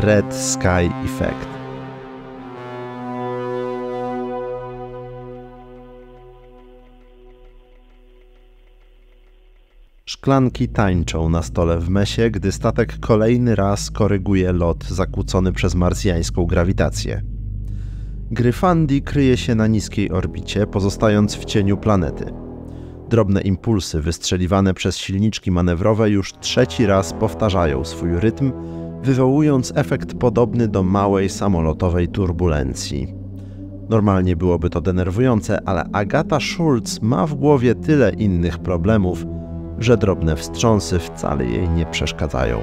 Red Sky Effect. Szklanki tańczą na stole w mesie, gdy statek kolejny raz koryguje lot zakłócony przez marsjańską grawitację. Gryfandi kryje się na niskiej orbicie, pozostając w cieniu planety. Drobne impulsy wystrzeliwane przez silniczki manewrowe już trzeci raz powtarzają swój rytm, wywołując efekt podobny do małej samolotowej turbulencji. Normalnie byłoby to denerwujące, ale Agata Schulz ma w głowie tyle innych problemów, że drobne wstrząsy wcale jej nie przeszkadzają.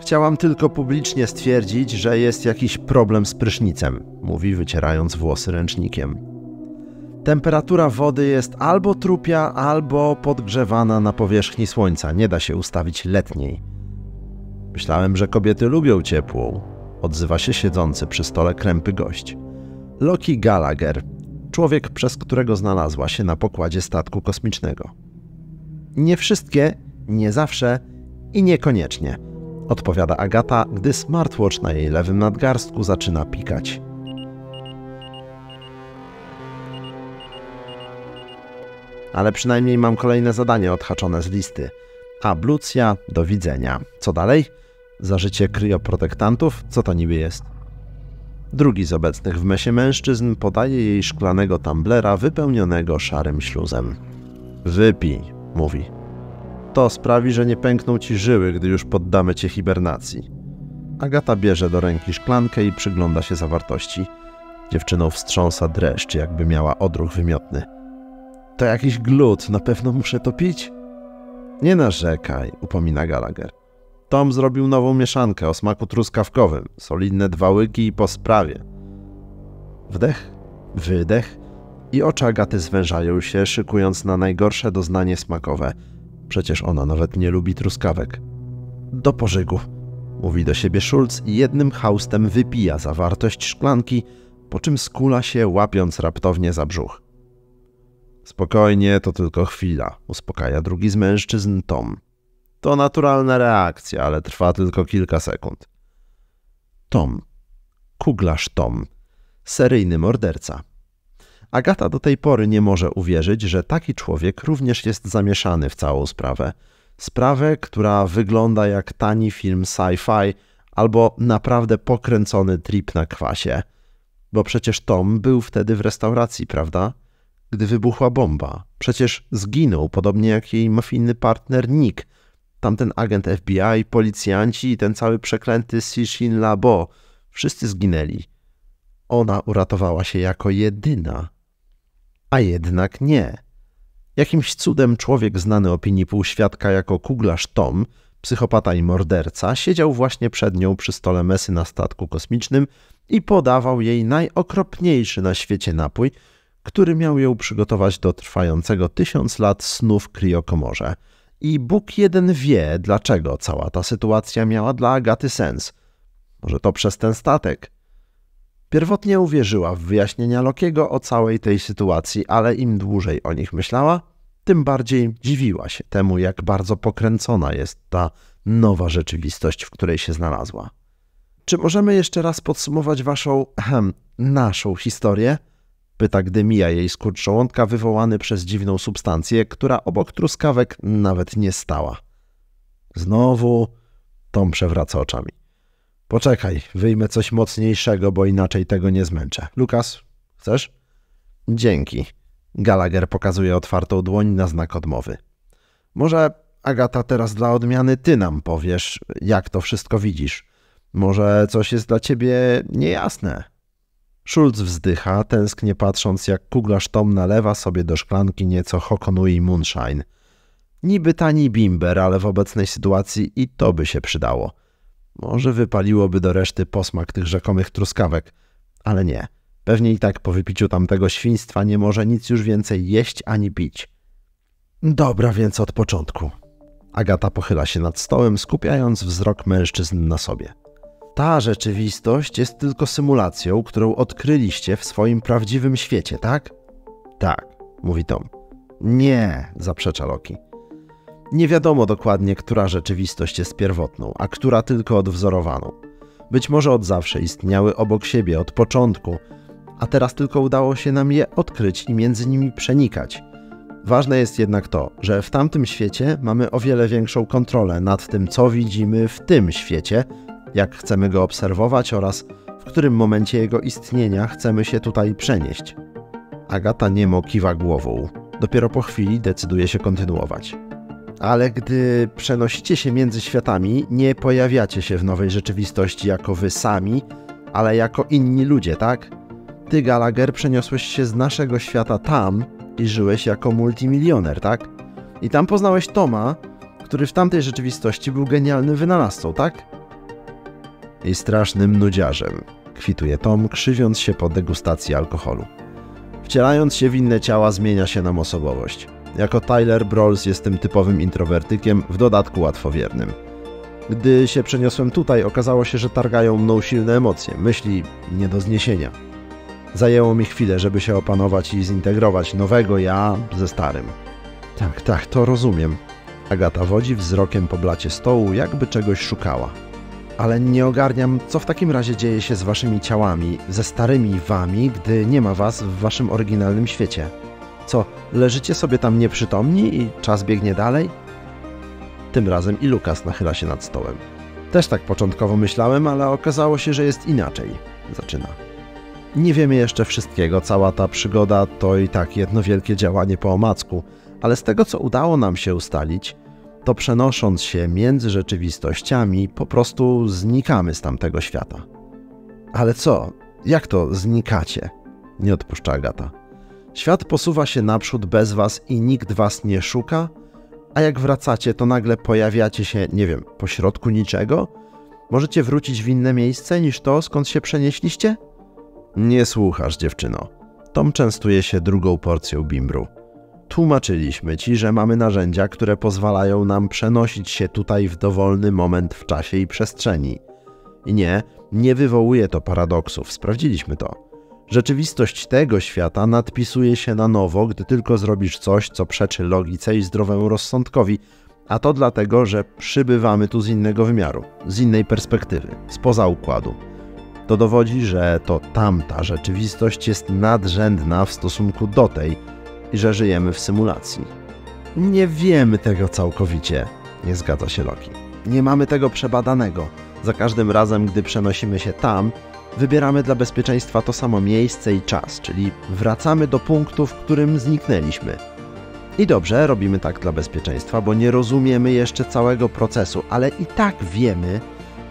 Chciałam tylko publicznie stwierdzić, że jest jakiś problem z prysznicem, mówi wycierając włosy ręcznikiem. Temperatura wody jest albo trupia, albo podgrzewana na powierzchni słońca. Nie da się ustawić letniej. Myślałem, że kobiety lubią ciepłą, odzywa się siedzący przy stole krępy gość. Loki Gallagher, człowiek, przez którego znalazła się na pokładzie statku kosmicznego. Nie wszystkie, nie zawsze i niekoniecznie, odpowiada Agata, gdy smartwatch na jej lewym nadgarstku zaczyna pikać. Ale przynajmniej mam kolejne zadanie odhaczone z listy. Ablucja, do widzenia. Co dalej? Zażycie kryoprotektantów? Co to niby jest? Drugi z obecnych w mesie mężczyzn podaje jej szklanego tamblera wypełnionego szarym śluzem. Wypij, mówi. To sprawi, że nie pękną ci żyły, gdy już poddamy cię hibernacji. Agata bierze do ręki szklankę i przygląda się zawartości. Dziewczyną wstrząsa dreszcz, jakby miała odruch wymiotny. To jakiś glut, na pewno muszę to pić? Nie narzekaj, upomina Gallagher. Tom zrobił nową mieszankę o smaku truskawkowym, solidne dwa łyki i po sprawie. Wdech, wydech i oczy Agaty zwężają się, szykując na najgorsze doznanie smakowe. Przecież ona nawet nie lubi truskawek. Do pożygu, mówi do siebie Schulz i jednym haustem wypija zawartość szklanki, po czym skula się, łapiąc raptownie za brzuch. Spokojnie, to tylko chwila, uspokaja drugi z mężczyzn Tom. To naturalna reakcja, ale trwa tylko kilka sekund. Tom. Kuglarz Tom. Seryjny morderca. Agata do tej pory nie może uwierzyć, że taki człowiek również jest zamieszany w całą sprawę. Sprawę, która wygląda jak tani film sci-fi albo naprawdę pokręcony trip na kwasie. Bo przecież Tom był wtedy w restauracji, prawda? Gdy wybuchła bomba. Przecież zginął, podobnie jak jej mafijny partner Nick – tamten agent FBI, policjanci i ten cały przeklęty Sishin Labo. Wszyscy zginęli. Ona uratowała się jako jedyna. A jednak nie. Jakimś cudem człowiek znany opinii półświadka jako kuglarz Tom, psychopata i morderca, siedział właśnie przed nią przy stole mesy na statku kosmicznym i podawał jej najokropniejszy na świecie napój, który miał ją przygotować do trwającego tysiąc lat snu w kriokomorze – i Bóg jeden wie, dlaczego cała ta sytuacja miała dla Agaty sens. Może to przez ten statek. Pierwotnie uwierzyła w wyjaśnienia Lokiego o całej tej sytuacji, ale im dłużej o nich myślała, tym bardziej dziwiła się temu, jak bardzo pokręcona jest ta nowa rzeczywistość, w której się znalazła. Czy możemy jeszcze raz podsumować waszą, ahem, naszą historię? Pyta, gdy mija jej skurcz żołądka wywołany przez dziwną substancję, która obok truskawek nawet nie stała. Znowu Tom przewraca oczami. Poczekaj, wyjmę coś mocniejszego, bo inaczej tego nie zmęczę. Lukas, chcesz? Dzięki. Gallagher pokazuje otwartą dłoń na znak odmowy. Może, Agata, teraz dla odmiany ty nam powiesz, jak to wszystko widzisz. Może coś jest dla ciebie niejasne. Schulz wzdycha, tęsknie patrząc, jak kuglarz Tom nalewa sobie do szklanki nieco Hokonui Moonshine. Niby tani bimber, ale w obecnej sytuacji i to by się przydało. Może wypaliłoby do reszty posmak tych rzekomych truskawek, ale nie. Pewnie i tak po wypiciu tamtego świństwa nie może nic już więcej jeść ani pić. Dobra, więc od początku. Agata pochyla się nad stołem, skupiając wzrok mężczyzn na sobie. Ta rzeczywistość jest tylko symulacją, którą odkryliście w swoim prawdziwym świecie, tak? Tak, mówi Tom. Nie, zaprzecza Loki. Nie wiadomo dokładnie, która rzeczywistość jest pierwotną, a która tylko odwzorowaną. Być może od zawsze istniały obok siebie, od początku, a teraz tylko udało się nam je odkryć i między nimi przenikać. Ważne jest jednak to, że w tamtym świecie mamy o wiele większą kontrolę nad tym, co widzimy w tym świecie, jak chcemy go obserwować oraz w którym momencie jego istnienia chcemy się tutaj przenieść. Agata niemo kiwa głową. Dopiero po chwili decyduje się kontynuować. Ale gdy przenosicie się między światami, nie pojawiacie się w nowej rzeczywistości jako wy sami, ale jako inni ludzie, tak? Ty, Gallagher, przeniosłeś się z naszego świata tam i żyłeś jako multimilioner, tak? I tam poznałeś Toma, który w tamtej rzeczywistości był genialnym wynalazcą, tak? I strasznym nudziarzem, kwituje Tom, krzywiąc się po degustacji alkoholu. Wcielając się w inne ciała zmienia się nam osobowość. Jako Tyler Brawls jestem typowym introwertykiem, w dodatku łatwowiernym. Gdy się przeniosłem tutaj, okazało się, że targają mną silne emocje, myśli nie do zniesienia. Zajęło mi chwilę, żeby się opanować i zintegrować nowego ja ze starym. Tak, tak, to rozumiem. Agata wodzi wzrokiem po blacie stołu, jakby czegoś szukała. Ale nie ogarniam, co w takim razie dzieje się z waszymi ciałami, ze starymi wami, gdy nie ma was w waszym oryginalnym świecie. Co, leżycie sobie tam nieprzytomni i czas biegnie dalej? Tym razem i Lukas nachyla się nad stołem. Też tak początkowo myślałem, ale okazało się, że jest inaczej. Zaczyna. Nie wiemy jeszcze wszystkiego, cała ta przygoda to i tak jedno wielkie działanie po omacku, ale z tego co udało nam się ustalić, to przenosząc się między rzeczywistościami, po prostu znikamy z tamtego świata. Ale co? Jak to znikacie? Nie odpuszcza Agata. Świat posuwa się naprzód bez was i nikt was nie szuka, a jak wracacie, to nagle pojawiacie się, nie wiem, pośrodku niczego? Możecie wrócić w inne miejsce niż to, skąd się przenieśliście? Nie słuchasz, dziewczyno. Tom częstuje się drugą porcją bimbru. Tłumaczyliśmy ci, że mamy narzędzia, które pozwalają nam przenosić się tutaj w dowolny moment w czasie i przestrzeni. I nie, nie wywołuje to paradoksów, sprawdziliśmy to. Rzeczywistość tego świata nadpisuje się na nowo, gdy tylko zrobisz coś, co przeczy logice i zdrowemu rozsądkowi, a to dlatego, że przybywamy tu z innego wymiaru, z innej perspektywy, spoza układu. To dowodzi, że to tamta rzeczywistość jest nadrzędna w stosunku do tej i że żyjemy w symulacji. Nie wiemy tego całkowicie, nie zgadza się Loki. Nie mamy tego przebadanego. Za każdym razem, gdy przenosimy się tam, wybieramy dla bezpieczeństwa to samo miejsce i czas, czyli wracamy do punktu, w którym zniknęliśmy. I dobrze, robimy tak dla bezpieczeństwa, bo nie rozumiemy jeszcze całego procesu, ale i tak wiemy,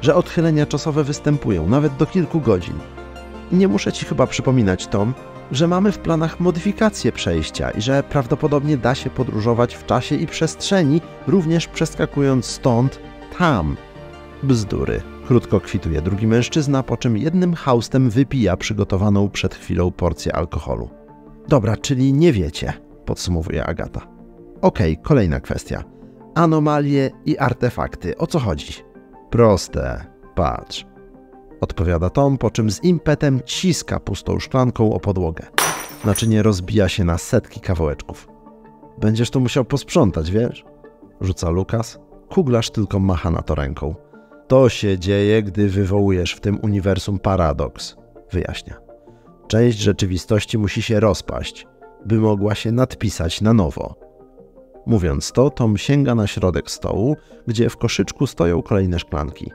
że odchylenia czasowe występują, nawet do kilku godzin. Nie muszę Ci chyba przypominać, Tom, że mamy w planach modyfikację przejścia i że prawdopodobnie da się podróżować w czasie i przestrzeni, również przeskakując stąd tam. Bzdury. Krótko kwituje drugi mężczyzna, po czym jednym haustem wypija przygotowaną przed chwilą porcję alkoholu. Dobra, czyli nie wiecie, podsumowuje Agata. Okej, okay, kolejna kwestia. Anomalie i artefakty. O co chodzi? Proste. Patrz. Odpowiada Tom, po czym z impetem ciska pustą szklanką o podłogę. Naczynie rozbija się na setki kawałeczków. Będziesz tu musiał posprzątać, wiesz? Rzuca Lukas. Kuglarz tylko macha na to ręką. To się dzieje, gdy wywołujesz w tym uniwersum paradoks, wyjaśnia. Część rzeczywistości musi się rozpaść, by mogła się nadpisać na nowo. Mówiąc to, Tom sięga na środek stołu, gdzie w koszyczku stoją kolejne szklanki.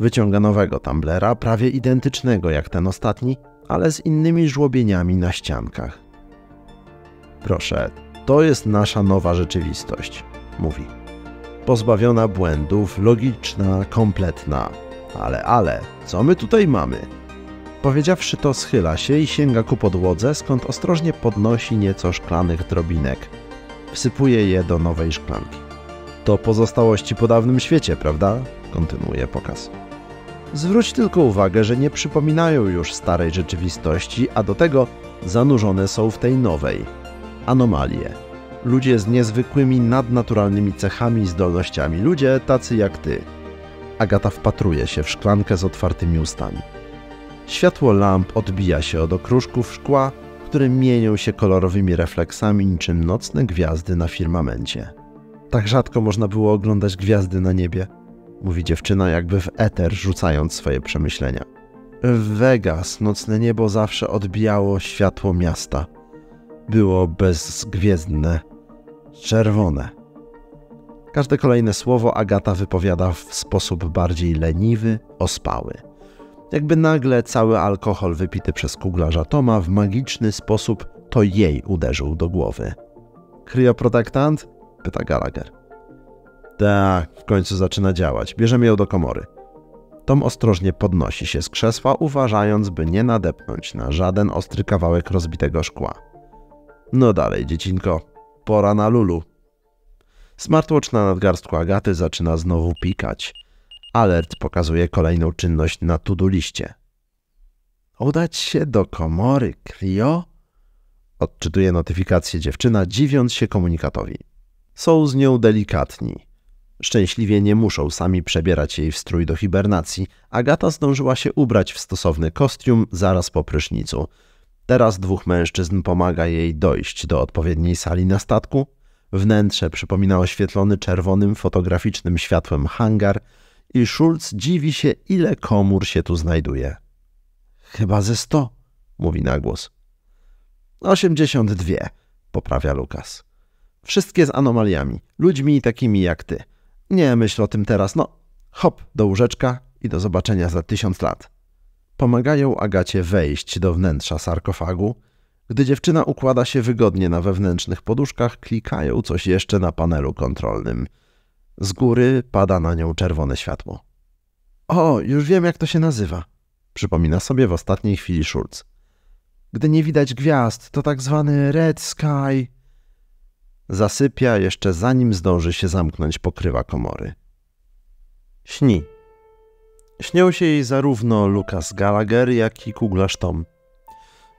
Wyciąga nowego tamblera, prawie identycznego jak ten ostatni, ale z innymi żłobieniami na ściankach. Proszę, to jest nasza nowa rzeczywistość, mówi. Pozbawiona błędów, logiczna, kompletna. Ale, ale, co my tutaj mamy? Powiedziawszy to, schyla się i sięga ku podłodze, skąd ostrożnie podnosi nieco szklanych drobinek. Wsypuje je do nowej szklanki. To pozostałości po dawnym świecie, prawda? Kontynuuje pokaz. Zwróć tylko uwagę, że nie przypominają już starej rzeczywistości, a do tego zanurzone są w tej nowej. Anomalie. Ludzie z niezwykłymi nadnaturalnymi cechami i zdolnościami. Ludzie tacy jak ty. Agata wpatruje się w szklankę z otwartymi ustami. Światło lamp odbija się od okruszków szkła, które mienią się kolorowymi refleksami niczym nocne gwiazdy na firmamencie. Tak rzadko można było oglądać gwiazdy na niebie, mówi dziewczyna, jakby w eter rzucając swoje przemyślenia. W Vegas nocne niebo zawsze odbijało światło miasta. Było bezgwiezdne, czerwone. Każde kolejne słowo Agata wypowiada w sposób bardziej leniwy, ospały. Jakby nagle cały alkohol wypity przez kuglarza Toma w magiczny sposób to jej uderzył do głowy. Kryoprotektant? pyta Gallagher. Tak, w końcu zaczyna działać. Bierzemy ją do komory. Tom ostrożnie podnosi się z krzesła, uważając, by nie nadepnąć na żaden ostry kawałek rozbitego szkła. No dalej, dziecinko. Pora na lulu. Smartwatch na nadgarstku Agaty zaczyna znowu pikać. Alert pokazuje kolejną czynność na to-do liście. Udać się do komory, Clio? Odczytuje notyfikację dziewczyna, dziwiąc się komunikatowi. Są z nią delikatni. Szczęśliwie nie muszą sami przebierać jej w strój do hibernacji. Agata zdążyła się ubrać w stosowny kostium zaraz po prysznicu. Teraz dwóch mężczyzn pomaga jej dojść do odpowiedniej sali na statku. Wnętrze przypomina oświetlony czerwonym fotograficznym światłem hangar i Schulz dziwi się, ile komór się tu znajduje. Chyba ze sto, mówi na głos. Osiemdziesiąt dwie, poprawia Lukas. Wszystkie z anomaliami, ludźmi takimi jak ty. Nie myśl o tym teraz, no. Hop, do łóżeczka i do zobaczenia za tysiąc lat. Pomagają Agacie wejść do wnętrza sarkofagu. Gdy dziewczyna układa się wygodnie na wewnętrznych poduszkach, klikają coś jeszcze na panelu kontrolnym. Z góry pada na nią czerwone światło. O, już wiem jak to się nazywa, przypomina sobie w ostatniej chwili Schulz. Gdy nie widać gwiazd, to tak zwany red sky. Zasypia jeszcze zanim zdąży się zamknąć pokrywa komory. Śni. Śnią się jej zarówno Lucas Gallagher, jak i kuglarz Tom.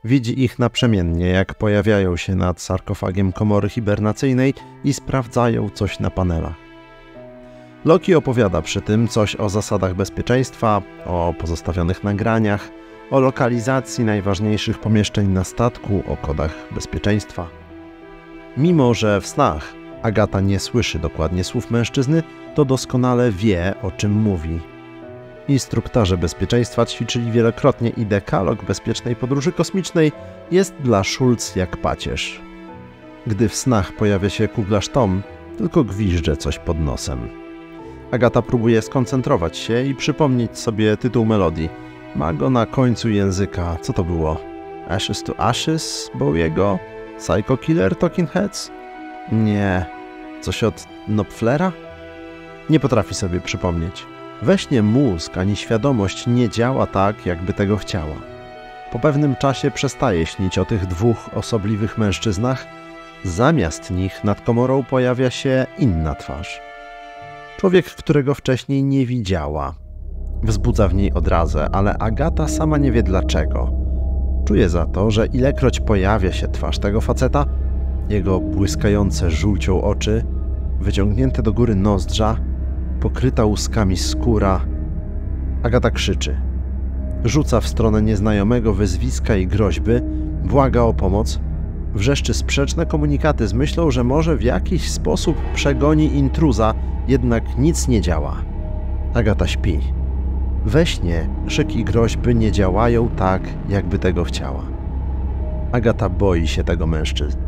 Widzi ich naprzemiennie, jak pojawiają się nad sarkofagiem komory hibernacyjnej i sprawdzają coś na panelach. Loki opowiada przy tym coś o zasadach bezpieczeństwa, o pozostawionych nagraniach, o lokalizacji najważniejszych pomieszczeń na statku, o kodach bezpieczeństwa. Mimo, że w snach Agata nie słyszy dokładnie słów mężczyzny, to doskonale wie, o czym mówi. Instruktorzy bezpieczeństwa ćwiczyli wielokrotnie i dekalog bezpiecznej podróży kosmicznej jest dla Schulz jak pacierz. Gdy w snach pojawia się kuglarz Tom, tylko gwizdże coś pod nosem. Agata próbuje skoncentrować się i przypomnieć sobie tytuł melodii. Ma go na końcu języka. Co to było? Ashes to Ashes Bowiego? Psycho Killer Talking Heads? Nie. Coś od Knopflera? Nie potrafi sobie przypomnieć. We śnie mózg ani świadomość nie działa tak, jakby tego chciała. Po pewnym czasie przestaje śnić o tych dwóch osobliwych mężczyznach. Zamiast nich nad komorą pojawia się inna twarz. Człowiek, którego wcześniej nie widziała. Wzbudza w niej odrazę, ale Agata sama nie wie dlaczego. Czuje za to, że ilekroć pojawia się twarz tego faceta, jego błyskające żółcią oczy, wyciągnięte do góry nozdrza, pokryta łuskami skóra, Agata krzyczy. Rzuca w stronę nieznajomego wyzwiska i groźby, błaga o pomoc, wrzeszczy sprzeczne komunikaty z myślą, że może w jakiś sposób przegoni intruza, jednak nic nie działa. Agata śpi. We śnie krzyki groźby nie działają tak, jakby tego chciała. Agata boi się tego mężczyzny.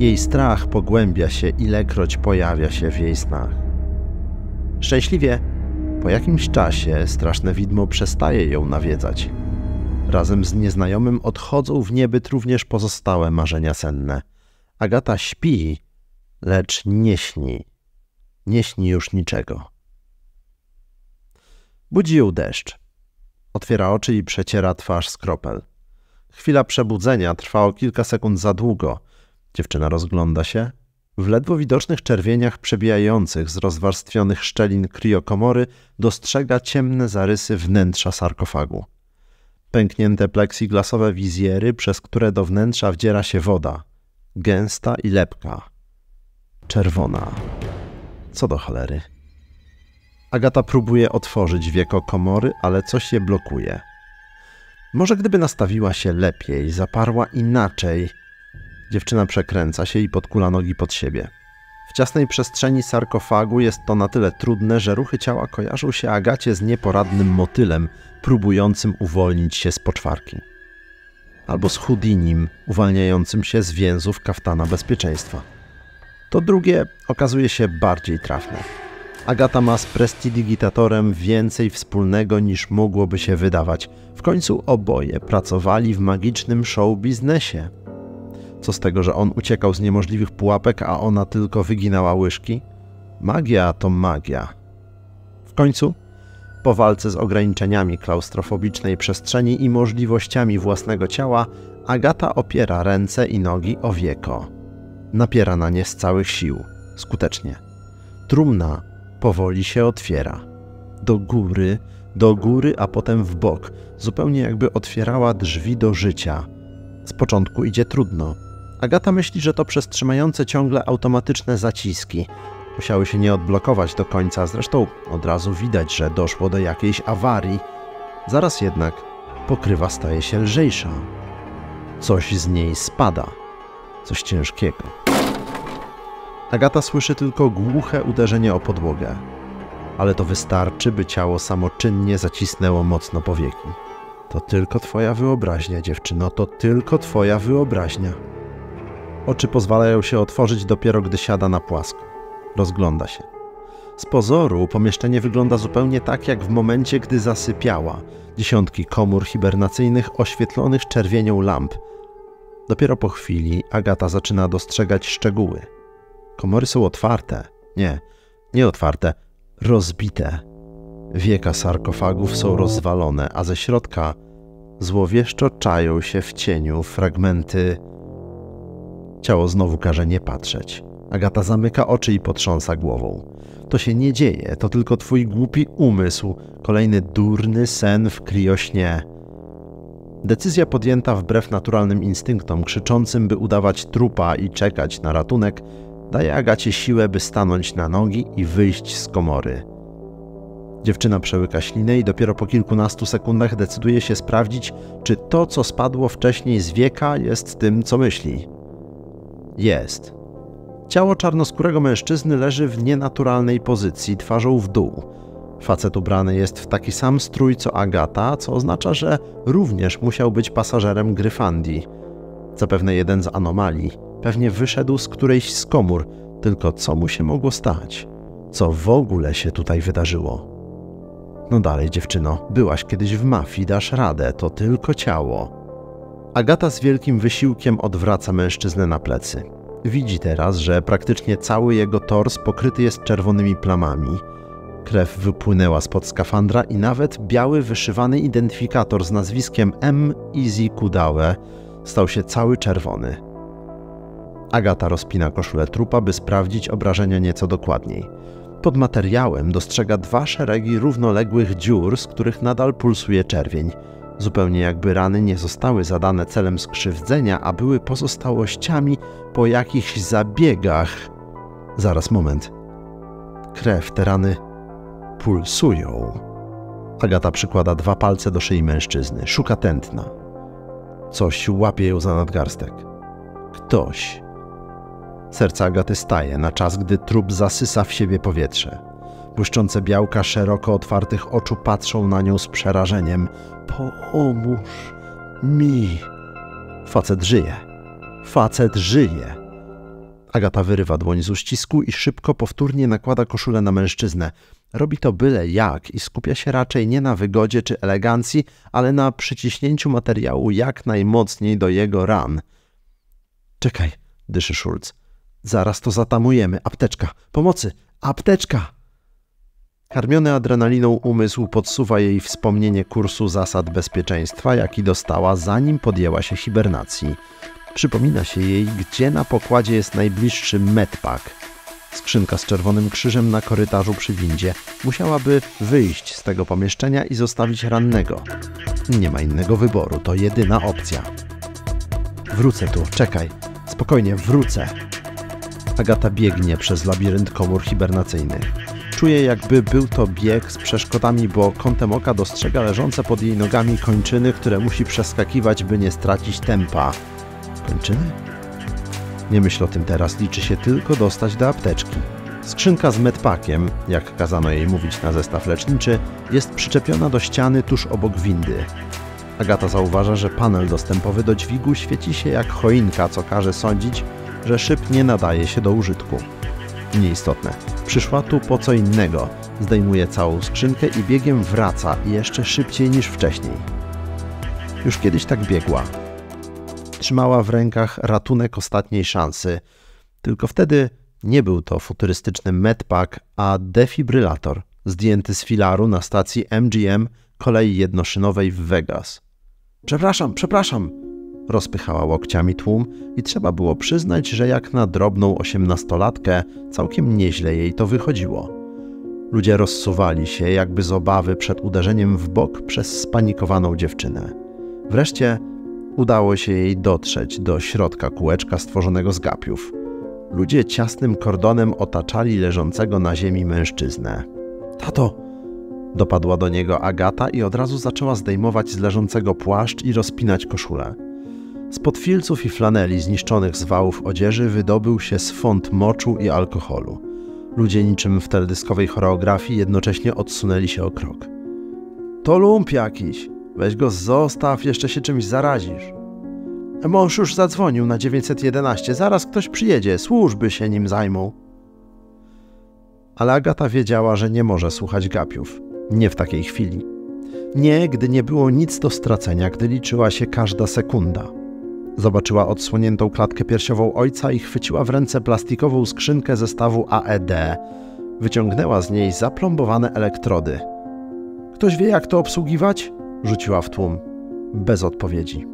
Jej strach pogłębia się, ilekroć pojawia się w jej snach. Szczęśliwie, po jakimś czasie straszne widmo przestaje ją nawiedzać. Razem z nieznajomym odchodzą w niebyt również pozostałe marzenia senne. Agata śpi, lecz nie śni. Nie śni już niczego. Budzi ją deszcz. Otwiera oczy i przeciera twarz z kropel. Chwila przebudzenia trwa o kilka sekund za długo. Dziewczyna rozgląda się. W ledwo widocznych czerwieniach przebijających z rozwarstwionych szczelin kriokomory dostrzega ciemne zarysy wnętrza sarkofagu. Pęknięte pleksiglasowe wizjery, przez które do wnętrza wdziera się woda. Gęsta i lepka. Czerwona. Co do cholery. Agata próbuje otworzyć wieko komory, ale coś je blokuje. Może gdyby nastawiła się lepiej, zaparła inaczej. Dziewczyna przekręca się i podkula nogi pod siebie. W ciasnej przestrzeni sarkofagu jest to na tyle trudne, że ruchy ciała kojarzą się Agacie z nieporadnym motylem, próbującym uwolnić się z poczwarki. Albo z Houdinim, uwalniającym się z więzów kaftana bezpieczeństwa. To drugie okazuje się bardziej trafne. Agata ma z prestidigitatorem więcej wspólnego niż mogłoby się wydawać. W końcu oboje pracowali w magicznym show biznesie. Co z tego, że on uciekał z niemożliwych pułapek, a ona tylko wyginała łyżki? Magia to magia. W końcu, po walce z ograniczeniami klaustrofobicznej przestrzeni i możliwościami własnego ciała, Agata opiera ręce i nogi o wieko. Napiera na nie z całych sił, skutecznie. Trumna powoli się otwiera. Do góry, do góry, a potem w bok, zupełnie jakby otwierała drzwi do życia. Z początku idzie trudno. Agata myśli, że to przez trzymające ciągle automatyczne zaciski. Musiały się nie odblokować do końca, zresztą od razu widać, że doszło do jakiejś awarii. Zaraz jednak pokrywa staje się lżejsza. Coś z niej spada, coś ciężkiego. Agata słyszy tylko głuche uderzenie o podłogę, ale to wystarczy, by ciało samoczynnie zacisnęło mocno powieki. To tylko twoja wyobraźnia, dziewczyno, to tylko twoja wyobraźnia. Oczy pozwalają się otworzyć dopiero gdy siada na płasko. Rozgląda się. Z pozoru pomieszczenie wygląda zupełnie tak jak w momencie, gdy zasypiała. Dziesiątki komór hibernacyjnych oświetlonych czerwienią lamp. Dopiero po chwili Agata zaczyna dostrzegać szczegóły. Komory są otwarte. Nie, nie otwarte, rozbite. Wieka sarkofagów są rozwalone, a ze środka złowieszczo czają się w cieniu fragmenty Ciało znowu każe nie patrzeć. Agata zamyka oczy i potrząsa głową. To się nie dzieje, to tylko twój głupi umysł, kolejny durny sen w kriośnie. Decyzja podjęta wbrew naturalnym instynktom, krzyczącym, by udawać trupa i czekać na ratunek, daje Agacie siłę, by stanąć na nogi i wyjść z komory. Dziewczyna przełyka ślinę i dopiero po kilkunastu sekundach decyduje się sprawdzić, czy to, co spadło wcześniej z wieka, jest tym, co myśli. Jest. Ciało czarnoskórego mężczyzny leży w nienaturalnej pozycji, twarzą w dół. Facet ubrany jest w taki sam strój co Agata, co oznacza, że również musiał być pasażerem Gryfandii. Zapewne jeden z anomalii. Pewnie wyszedł z którejś z komór, tylko co mu się mogło stać? Co w ogóle się tutaj wydarzyło? No dalej, dziewczyno, byłaś kiedyś w mafii, dasz radę, to tylko ciało. Agata z wielkim wysiłkiem odwraca mężczyznę na plecy. Widzi teraz, że praktycznie cały jego tors pokryty jest czerwonymi plamami. Krew wypłynęła spod skafandra i nawet biały wyszywany identyfikator z nazwiskiem M. Easy Kudawe stał się cały czerwony. Agata rozpina koszulę trupa, by sprawdzić obrażenia nieco dokładniej. Pod materiałem dostrzega dwa szeregi równoległych dziur, z których nadal pulsuje czerwień – zupełnie jakby rany nie zostały zadane celem skrzywdzenia, a były pozostałościami po jakichś zabiegach. Zaraz, moment. Krew, te rany pulsują. Agata przykłada dwa palce do szyi mężczyzny, szuka tętna. Coś łapie ją za nadgarstek. Ktoś. Serce Agaty staje na czas, gdy trup zasysa w siebie powietrze. Błyszczące białka szeroko otwartych oczu patrzą na nią z przerażeniem. Pomóż mi. Facet żyje. Facet żyje. Agata wyrywa dłoń z uścisku i szybko powtórnie nakłada koszulę na mężczyznę. Robi to byle jak i skupia się raczej nie na wygodzie czy elegancji, ale na przyciśnięciu materiału jak najmocniej do jego ran. Czekaj, dyszy Schulz. Zaraz to zatamujemy. Apteczka. Pomocy. Apteczka. Karmiony adrenaliną umysł podsuwa jej wspomnienie kursu zasad bezpieczeństwa, jaki dostała zanim podjęła się hibernacji. Przypomina się jej, gdzie na pokładzie jest najbliższy medpack. Skrzynka z czerwonym krzyżem na korytarzu przy windzie. Musiałaby wyjść z tego pomieszczenia i zostawić rannego. Nie ma innego wyboru, to jedyna opcja. Wrócę tu, czekaj. Spokojnie, wrócę. Agata biegnie przez labirynt komór hibernacyjnych. Czuje, jakby był to bieg z przeszkodami, bo kątem oka dostrzega leżące pod jej nogami kończyny, które musi przeskakiwać, by nie stracić tempa. Kończyny? Nie myśl o tym teraz, liczy się tylko dostać do apteczki. Skrzynka z medpakiem, jak kazano jej mówić na zestaw leczniczy, jest przyczepiona do ściany tuż obok windy. Agata zauważa, że panel dostępowy do dźwigu świeci się jak choinka, co każe sądzić, że szyb nie nadaje się do użytku. Nieistotne. Przyszła tu po co innego. Zdejmuje całą skrzynkę i biegiem wraca jeszcze szybciej niż wcześniej. Już kiedyś tak biegła. Trzymała w rękach ratunek ostatniej szansy. Tylko wtedy nie był to futurystyczny medpack, a defibrylator zdjęty z filaru na stacji MGM kolei jednoszynowej w Vegas. Przepraszam, przepraszam, rozpychała łokciami tłum i trzeba było przyznać, że jak na drobną osiemnastolatkę całkiem nieźle jej to wychodziło. Ludzie rozsuwali się jakby z obawy przed uderzeniem w bok przez spanikowaną dziewczynę. Wreszcie udało się jej dotrzeć do środka kółeczka stworzonego z gapiów. Ludzie ciasnym kordonem otaczali leżącego na ziemi mężczyznę. Tato! Dopadła do niego Agata i od razu zaczęła zdejmować z leżącego płaszcz i rozpinać koszulę. Spod filców i flaneli zniszczonych z wałów odzieży wydobył się swąd moczu i alkoholu. Ludzie niczym w teledyskowej choreografii jednocześnie odsunęli się o krok. To lump jakiś. Weź go zostaw, jeszcze się czymś zarazisz. Mąż już zadzwonił na 911, zaraz ktoś przyjedzie, służby się nim zajmą. Ale Agata wiedziała, że nie może słuchać gapiów. Nie w takiej chwili. Nie, gdy nie było nic do stracenia, gdy liczyła się każda sekunda. Zobaczyła odsłoniętą klatkę piersiową ojca i chwyciła w ręce plastikową skrzynkę zestawu AED. Wyciągnęła z niej zaplombowane elektrody. Ktoś wie, jak to obsługiwać? rzuciła w tłum. Bez odpowiedzi.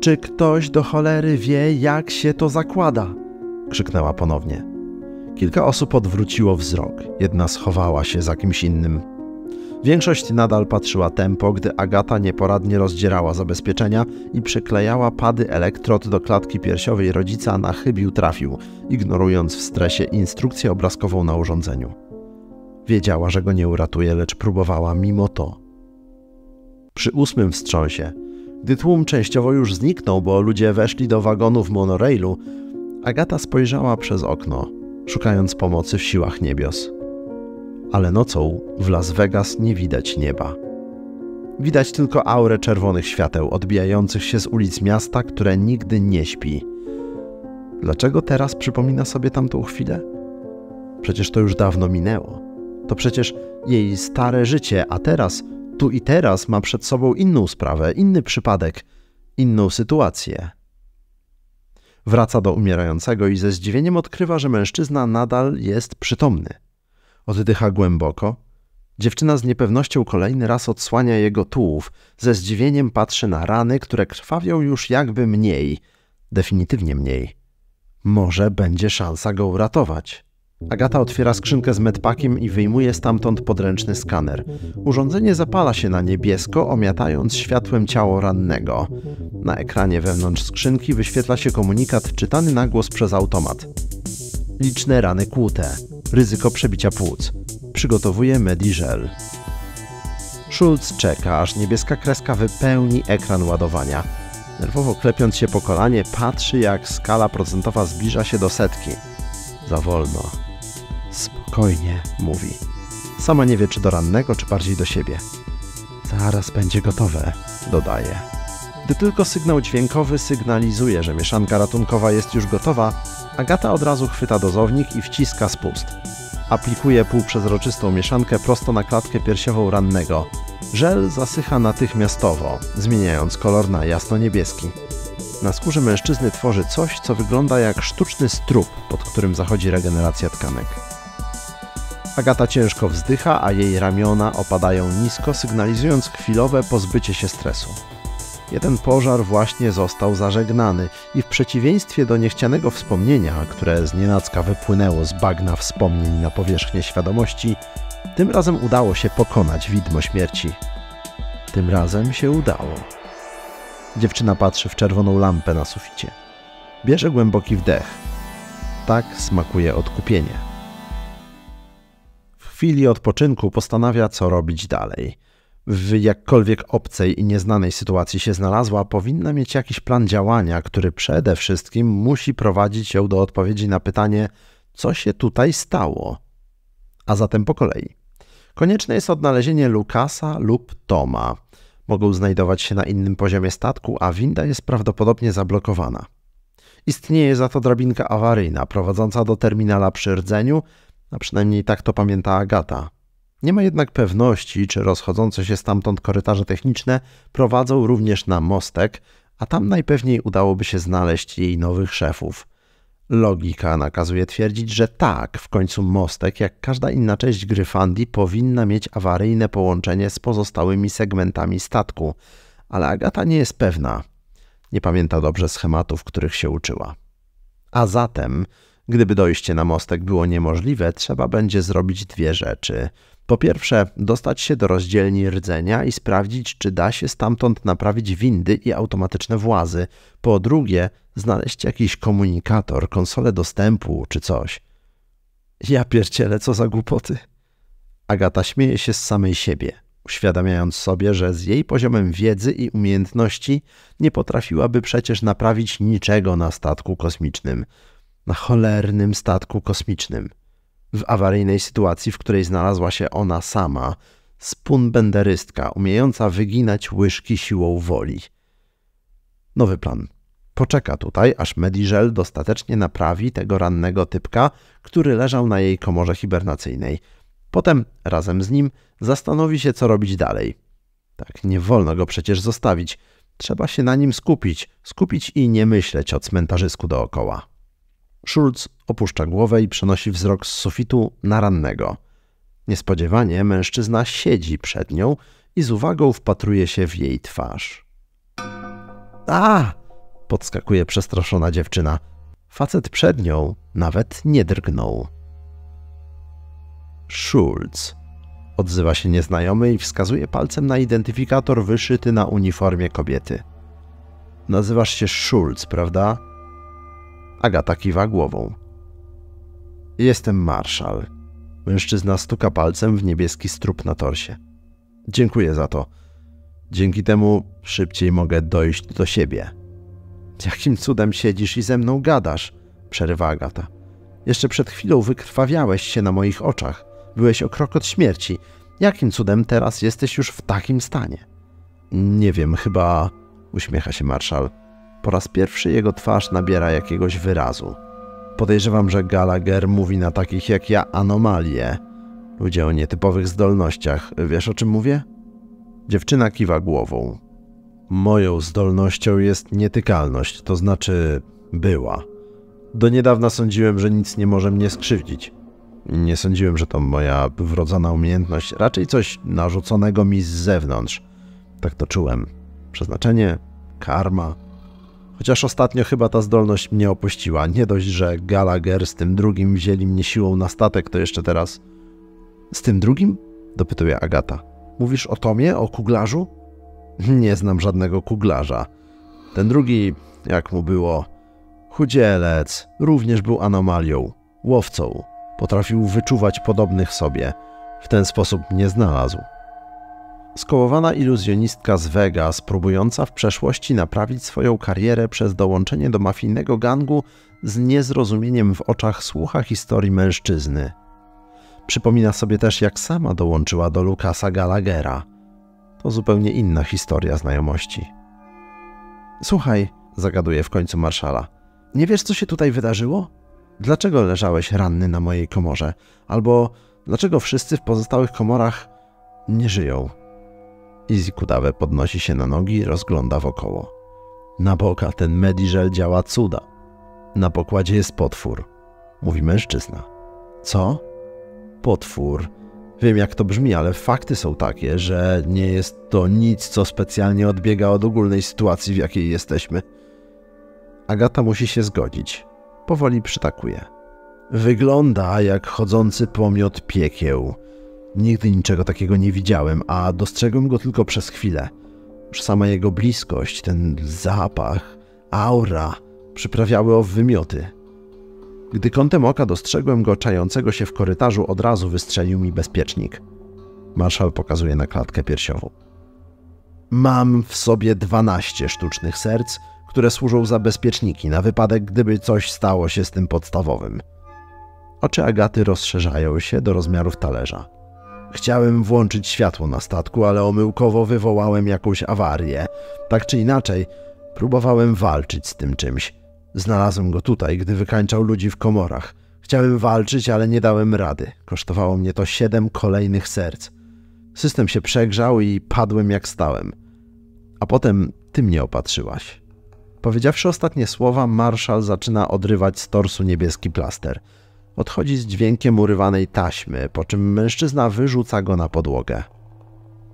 Czy ktoś do cholery wie, jak się to zakłada? krzyknęła ponownie. Kilka osób odwróciło wzrok. Jedna schowała się za kimś innym. Większość nadal patrzyła tempo, gdy Agata nieporadnie rozdzierała zabezpieczenia i przyklejała pady elektrod do klatki piersiowej rodzica na chybił trafił, ignorując w stresie instrukcję obrazkową na urządzeniu. Wiedziała, że go nie uratuje, lecz próbowała mimo to. Przy ósmym wstrząsie, gdy tłum częściowo już zniknął, bo ludzie weszli do wagonów monorailu, Agata spojrzała przez okno, szukając pomocy w siłach niebios ale nocą w Las Vegas nie widać nieba. Widać tylko aurę czerwonych świateł odbijających się z ulic miasta, które nigdy nie śpi. Dlaczego teraz przypomina sobie tamtą chwilę? Przecież to już dawno minęło. To przecież jej stare życie, a teraz, tu i teraz ma przed sobą inną sprawę, inny przypadek, inną sytuację. Wraca do umierającego i ze zdziwieniem odkrywa, że mężczyzna nadal jest przytomny. Oddycha głęboko. Dziewczyna z niepewnością kolejny raz odsłania jego tułów. Ze zdziwieniem patrzy na rany, które krwawią już jakby mniej. Definitywnie mniej. Może będzie szansa go uratować. Agata otwiera skrzynkę z medpakiem i wyjmuje stamtąd podręczny skaner. Urządzenie zapala się na niebiesko, omiatając światłem ciało rannego. Na ekranie wewnątrz skrzynki wyświetla się komunikat czytany na głos przez automat. Liczne rany kłute ryzyko przebicia płuc. Przygotowuje Mediżel. Schulz czeka, aż niebieska kreska wypełni ekran ładowania. Nerwowo klepiąc się po kolanie, patrzy jak skala procentowa zbliża się do setki. Za wolno. Spokojnie, mówi. Sama nie wie, czy do rannego, czy bardziej do siebie. Zaraz będzie gotowe, dodaje. Gdy tylko sygnał dźwiękowy sygnalizuje, że mieszanka ratunkowa jest już gotowa, Agata od razu chwyta dozownik i wciska spust. Aplikuje półprzezroczystą mieszankę prosto na klatkę piersiową rannego. Żel zasycha natychmiastowo, zmieniając kolor na jasno-niebieski. Na skórze mężczyzny tworzy coś, co wygląda jak sztuczny strup, pod którym zachodzi regeneracja tkanek. Agata ciężko wzdycha, a jej ramiona opadają nisko, sygnalizując chwilowe pozbycie się stresu. Jeden pożar właśnie został zażegnany i w przeciwieństwie do niechcianego wspomnienia, które znienacka wypłynęło z bagna wspomnień na powierzchnię świadomości, tym razem udało się pokonać widmo śmierci. Tym razem się udało. Dziewczyna patrzy w czerwoną lampę na suficie. Bierze głęboki wdech. Tak smakuje odkupienie. W chwili odpoczynku postanawia, co robić dalej – w jakkolwiek obcej i nieznanej sytuacji się znalazła, powinna mieć jakiś plan działania, który przede wszystkim musi prowadzić ją do odpowiedzi na pytanie, co się tutaj stało. A zatem po kolei. Konieczne jest odnalezienie Lukasa lub Toma. Mogą znajdować się na innym poziomie statku, a winda jest prawdopodobnie zablokowana. Istnieje za to drabinka awaryjna prowadząca do terminala przy rdzeniu, a przynajmniej tak to pamięta Agata. Nie ma jednak pewności, czy rozchodzące się stamtąd korytarze techniczne prowadzą również na mostek, a tam najpewniej udałoby się znaleźć jej nowych szefów. Logika nakazuje twierdzić, że tak, w końcu mostek, jak każda inna część Gryfandii, powinna mieć awaryjne połączenie z pozostałymi segmentami statku, ale Agata nie jest pewna. Nie pamięta dobrze schematów, których się uczyła. A zatem, gdyby dojście na mostek było niemożliwe, trzeba będzie zrobić dwie rzeczy. Po pierwsze, dostać się do rozdzielni rdzenia i sprawdzić, czy da się stamtąd naprawić windy i automatyczne włazy. Po drugie, znaleźć jakiś komunikator, konsolę dostępu czy coś. Ja pierdzielę, co za głupoty. Agata śmieje się z samej siebie, uświadamiając sobie, że z jej poziomem wiedzy i umiejętności nie potrafiłaby przecież naprawić niczego na statku kosmicznym. Na cholernym statku kosmicznym. W awaryjnej sytuacji, w której znalazła się ona sama, spunbenderystka, umiejąca wyginać łyżki siłą woli. Nowy plan. Poczeka tutaj, aż Mediżel dostatecznie naprawi tego rannego typka, który leżał na jej komorze hibernacyjnej. Potem razem z nim zastanowi się, co robić dalej. Tak, nie wolno go przecież zostawić. Trzeba się na nim skupić, skupić i nie myśleć o cmentarzysku dookoła. Schulz opuszcza głowę i przenosi wzrok z sufitu na rannego. Niespodziewanie mężczyzna siedzi przed nią i z uwagą wpatruje się w jej twarz. A! podskakuje przestraszona dziewczyna. Facet przed nią nawet nie drgnął. Schulz. Odzywa się nieznajomy i wskazuje palcem na identyfikator wyszyty na uniformie kobiety. Nazywasz się Schulz, prawda? Agata kiwa głową. Jestem marszal. Mężczyzna stuka palcem w niebieski strup na torsie. Dziękuję za to. Dzięki temu szybciej mogę dojść do siebie. Jakim cudem siedzisz i ze mną gadasz? Przerywa Agata. Jeszcze przed chwilą wykrwawiałeś się na moich oczach. Byłeś o krok od śmierci. Jakim cudem teraz jesteś już w takim stanie? Nie wiem, chyba... Uśmiecha się marszal. Po raz pierwszy jego twarz nabiera jakiegoś wyrazu. Podejrzewam, że Gallagher mówi na takich jak ja anomalie. Ludzie o nietypowych zdolnościach. Wiesz o czym mówię? Dziewczyna kiwa głową. Moją zdolnością jest nietykalność, to znaczy była. Do niedawna sądziłem, że nic nie może mnie skrzywdzić. Nie sądziłem, że to moja wrodzona umiejętność, raczej coś narzuconego mi z zewnątrz. Tak to czułem. Przeznaczenie, karma. Chociaż ostatnio chyba ta zdolność mnie opuściła. Nie dość, że Gallagher z tym drugim wzięli mnie siłą na statek, to jeszcze teraz... Z tym drugim? Dopytuje Agata. Mówisz o Tomie, o kuglarzu? Nie znam żadnego kuglarza. Ten drugi, jak mu było, chudzielec, również był anomalią, łowcą. Potrafił wyczuwać podobnych sobie. W ten sposób nie znalazł. Skołowana iluzjonistka z Vegas, próbująca w przeszłości naprawić swoją karierę przez dołączenie do mafijnego gangu, z niezrozumieniem w oczach słucha historii mężczyzny. Przypomina sobie też, jak sama dołączyła do Lukasa Gallaghera. To zupełnie inna historia znajomości. Słuchaj, zagaduje w końcu marszala. Nie wiesz, co się tutaj wydarzyło? Dlaczego leżałeś ranny na mojej komorze? Albo dlaczego wszyscy w pozostałych komorach nie żyją? Izzy Kudawe podnosi się na nogi rozgląda wokoło. Na boka ten Mediżel działa cuda. Na pokładzie jest potwór, mówi mężczyzna. Co? Potwór. Wiem, jak to brzmi, ale fakty są takie, że nie jest to nic, co specjalnie odbiega od ogólnej sytuacji, w jakiej jesteśmy. Agata musi się zgodzić. Powoli przytakuje. Wygląda jak chodzący pomiot piekieł. Nigdy niczego takiego nie widziałem, a dostrzegłem go tylko przez chwilę. Już sama jego bliskość, ten zapach, aura przyprawiały o wymioty. Gdy kątem oka dostrzegłem go czającego się w korytarzu, od razu wystrzelił mi bezpiecznik. Marszal pokazuje na klatkę piersiową. Mam w sobie 12 sztucznych serc, które służą za bezpieczniki na wypadek, gdyby coś stało się z tym podstawowym. Oczy Agaty rozszerzają się do rozmiarów talerza. Chciałem włączyć światło na statku, ale omyłkowo wywołałem jakąś awarię. Tak czy inaczej, próbowałem walczyć z tym czymś. Znalazłem go tutaj, gdy wykańczał ludzi w komorach. Chciałem walczyć, ale nie dałem rady. Kosztowało mnie to siedem kolejnych serc. System się przegrzał i padłem jak stałem. A potem ty mnie opatrzyłaś. Powiedziawszy ostatnie słowa, marszał zaczyna odrywać z torsu niebieski plaster. Odchodzi z dźwiękiem urywanej taśmy, po czym mężczyzna wyrzuca go na podłogę.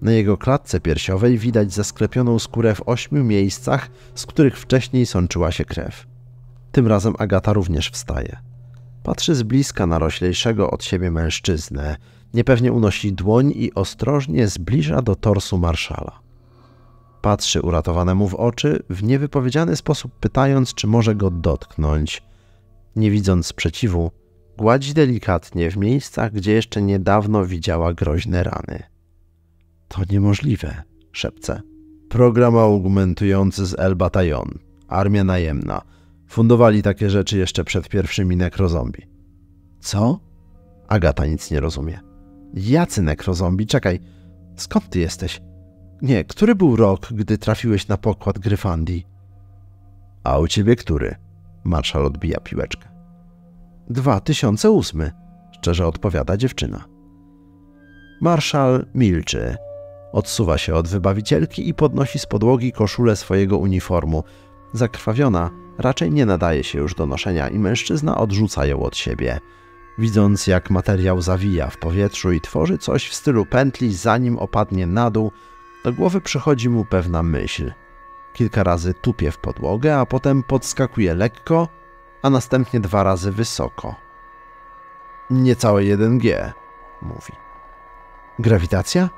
Na jego klatce piersiowej widać zasklepioną skórę w ośmiu miejscach, z których wcześniej sączyła się krew. Tym razem Agata również wstaje. Patrzy z bliska na roślejszego od siebie mężczyznę, niepewnie unosi dłoń i ostrożnie zbliża do torsu marszala. Patrzy uratowanemu w oczy, w niewypowiedziany sposób pytając, czy może go dotknąć. Nie widząc sprzeciwu, gładzi delikatnie w miejscach, gdzie jeszcze niedawno widziała groźne rany. To niemożliwe, szepce. Program augmentujący z El Bataillon, armia najemna. Fundowali takie rzeczy jeszcze przed pierwszymi nekrozombie. Co? Agata nic nie rozumie. Jacy nekrozombie? Czekaj, skąd ty jesteś? Nie, który był rok, gdy trafiłeś na pokład Gryfandii? A u ciebie który? Marszal odbija piłeczkę. 2008, szczerze odpowiada dziewczyna. Marszal milczy. Odsuwa się od wybawicielki i podnosi z podłogi koszulę swojego uniformu. Zakrwawiona, raczej nie nadaje się już do noszenia i mężczyzna odrzuca ją od siebie. Widząc, jak materiał zawija w powietrzu i tworzy coś w stylu pętli, zanim opadnie na dół, do głowy przychodzi mu pewna myśl. Kilka razy tupie w podłogę, a potem podskakuje lekko, a następnie dwa razy wysoko. Niecałe 1G, mówi. Grawitacja?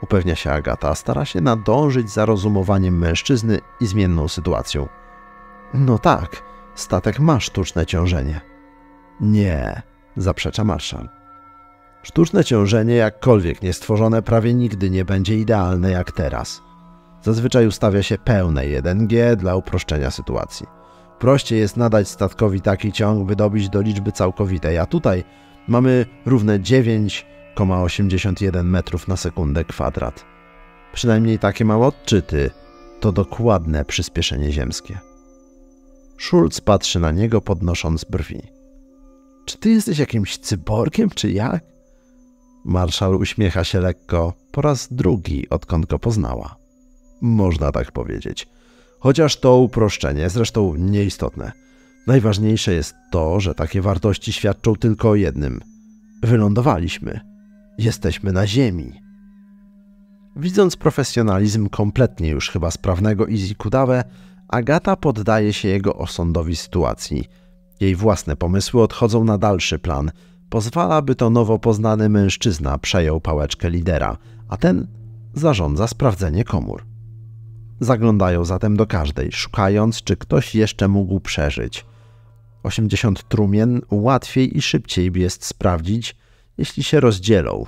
Upewnia się Agata, stara się nadążyć za rozumowaniem mężczyzny i zmienną sytuacją. No tak, statek ma sztuczne ciążenie. Nie, zaprzecza marszał. Sztuczne ciążenie, jakkolwiek niestworzone, prawie nigdy nie będzie idealne jak teraz. Zazwyczaj ustawia się pełne 1G dla uproszczenia sytuacji. Prościej jest nadać statkowi taki ciąg, by dobić do liczby całkowitej, a tutaj mamy równe 9,81 metrów na sekundę kwadrat. Przynajmniej takie małe odczyty to dokładne przyspieszenie ziemskie. Schulz patrzy na niego, podnosząc brwi. Czy ty jesteś jakimś cyborgiem, czy jak? Marszal uśmiecha się lekko, po raz drugi, odkąd go poznała. Można tak powiedzieć. Chociaż to uproszczenie, zresztą nieistotne. Najważniejsze jest to, że takie wartości świadczą tylko o jednym. Wylądowaliśmy. Jesteśmy na Ziemi. Widząc profesjonalizm kompletnie już chyba sprawnego Izzy Kudawe, Agata poddaje się jego osądowi sytuacji. Jej własne pomysły odchodzą na dalszy plan. Pozwala, by to nowo poznany mężczyzna przejął pałeczkę lidera, a ten zarządza sprawdzenie komór. Zaglądają zatem do każdej, szukając, czy ktoś jeszcze mógł przeżyć. 80 trumien łatwiej i szybciej jest sprawdzić, jeśli się rozdzielą.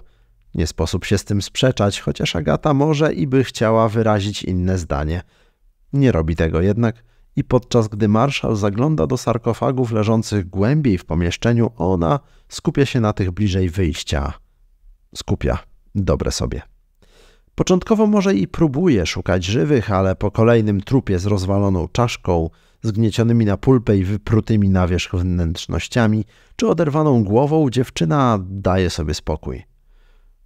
Nie sposób się z tym sprzeczać, chociaż Agata może i by chciała wyrazić inne zdanie. Nie robi tego jednak i podczas gdy marszał zagląda do sarkofagów leżących głębiej w pomieszczeniu, ona skupia się na tych bliżej wyjścia. Skupia. Dobre sobie. Początkowo może i próbuje szukać żywych, ale po kolejnym trupie z rozwaloną czaszką, zgniecionymi na pulpę i wyprutymi na wierzch wnętrznościami, czy oderwaną głową, dziewczyna daje sobie spokój.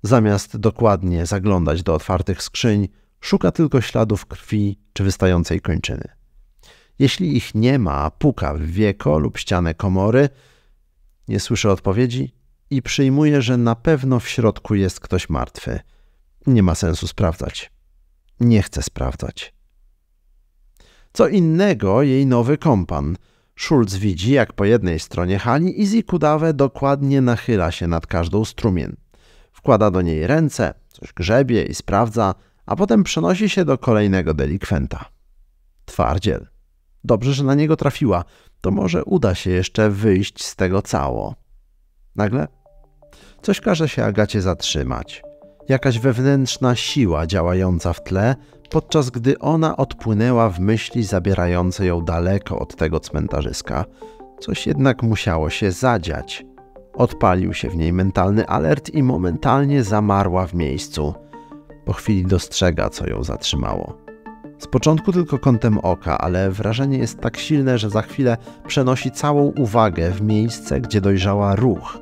Zamiast dokładnie zaglądać do otwartych skrzyń, szuka tylko śladów krwi czy wystającej kończyny. Jeśli ich nie ma, puka w wieko lub ścianę komory, nie słyszy odpowiedzi i przyjmuje, że na pewno w środku jest ktoś martwy – nie ma sensu sprawdzać. Nie chce sprawdzać. Co innego jej nowy kompan. Schulz widzi, jak po jednej stronie hali Izzy Kudawe dokładnie nachyla się nad każdą strumien. Wkłada do niej ręce, coś grzebie i sprawdza, a potem przenosi się do kolejnego delikwenta. Twardziel. Dobrze, że na niego trafiła. To może uda się jeszcze wyjść z tego cało. Nagle coś każe się Agacie zatrzymać. Jakaś wewnętrzna siła działająca w tle, podczas gdy ona odpłynęła w myśli zabierające ją daleko od tego cmentarzyska. Coś jednak musiało się zadziać. Odpalił się w niej mentalny alert i momentalnie zamarła w miejscu. Po chwili dostrzega, co ją zatrzymało. Z początku tylko kątem oka, ale wrażenie jest tak silne, że za chwilę przenosi całą uwagę w miejsce, gdzie dojrzała ruch.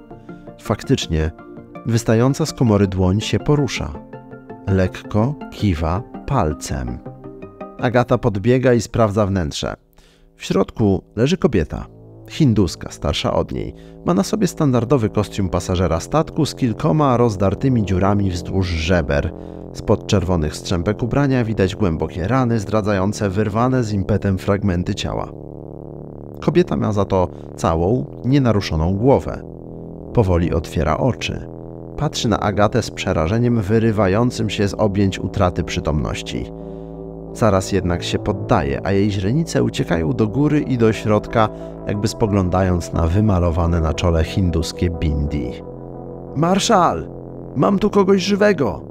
Faktycznie, wystająca z komory dłoń się porusza. Lekko kiwa palcem. Agata podbiega i sprawdza wnętrze. W środku leży kobieta. Hinduska, starsza od niej. Ma na sobie standardowy kostium pasażera statku z kilkoma rozdartymi dziurami wzdłuż żeber. Spod czerwonych strzępek ubrania widać głębokie rany zdradzające wyrwane z impetem fragmenty ciała. Kobieta ma za to całą, nienaruszoną głowę. Powoli otwiera oczy. Patrzy na Agatę z przerażeniem wyrywającym się z objęć utraty przytomności. Zaraz jednak się poddaje, a jej źrenice uciekają do góry i do środka, jakby spoglądając na wymalowane na czole hinduskie bindi. Marszal! Mam tu kogoś żywego!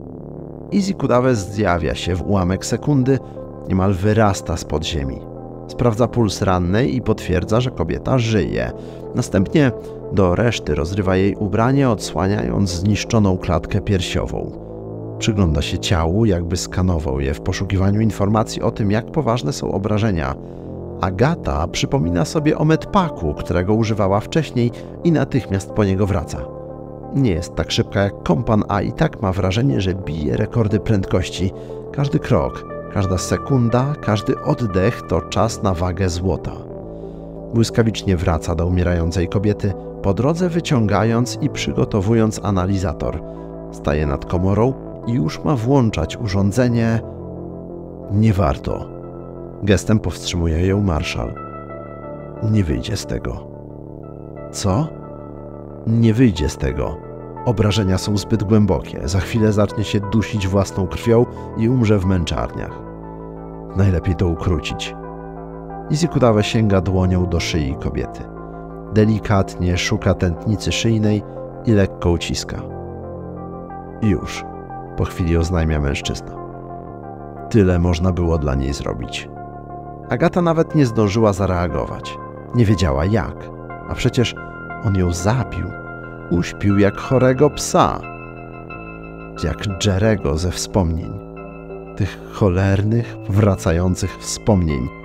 Izzy Kudawes zjawia się w ułamek sekundy, niemal wyrasta z podziemi. Sprawdza puls rannej i potwierdza, że kobieta żyje. Następnie do reszty rozrywa jej ubranie, odsłaniając zniszczoną klatkę piersiową. Przygląda się ciału, jakby skanował je w poszukiwaniu informacji o tym, jak poważne są obrażenia. Agata przypomina sobie o medpaku, którego używała wcześniej i natychmiast po niego wraca. Nie jest tak szybka jak kompan, a i tak ma wrażenie, że bije rekordy prędkości. Każdy krok, każda sekunda, każdy oddech to czas na wagę złota. Błyskawicznie wraca do umierającej kobiety, po drodze wyciągając i przygotowując analizator. Staje nad komorą i już ma włączać urządzenie. Nie warto. Gestem powstrzymuje ją marszał. Nie wyjdzie z tego. Co? Nie wyjdzie z tego. Obrażenia są zbyt głębokie. Za chwilę zacznie się dusić własną krwią i umrze w męczarniach. Najlepiej to ukrócić. Izikudawa sięga dłonią do szyi kobiety. Delikatnie szuka tętnicy szyjnej i lekko uciska. Już, po chwili oznajmia mężczyzna. Tyle można było dla niej zrobić. Agata nawet nie zdążyła zareagować. Nie wiedziała jak, a przecież on ją zabił. Uśpił jak chorego psa. Jak Jerego ze wspomnień. Tych cholernych, wracających wspomnień.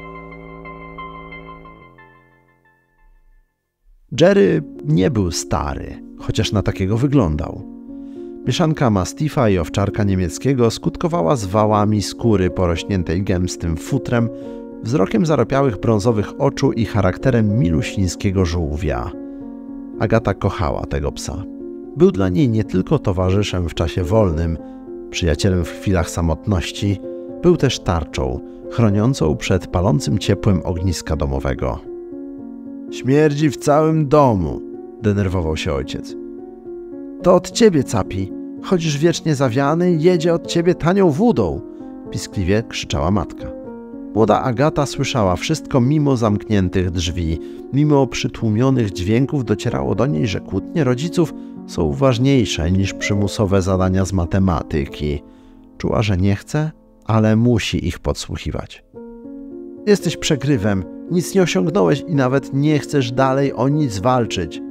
Jerry nie był stary, chociaż na takiego wyglądał. Mieszanka mastifa i owczarka niemieckiego skutkowała zwałami skóry porośniętej gęstym futrem, wzrokiem zaropiałych brązowych oczu i charakterem milusińskiego żółwia. Agata kochała tego psa. Był dla niej nie tylko towarzyszem w czasie wolnym, przyjacielem w chwilach samotności, był też tarczą, chroniącą przed palącym ciepłem ogniska domowego. Śmierdzi w całym domu, denerwował się ojciec. To od ciebie, capi. Chodzisz wiecznie zawiany, jedzie od ciebie tanią wódą, piskliwie krzyczała matka. Młoda Agata słyszała wszystko mimo zamkniętych drzwi. Mimo przytłumionych dźwięków docierało do niej, że kłótnie rodziców są ważniejsze niż przymusowe zadania z matematyki. Czuła, że nie chce, ale musi ich podsłuchiwać. Jesteś przegrywem, nic nie osiągnąłeś i nawet nie chcesz dalej o nic walczyć.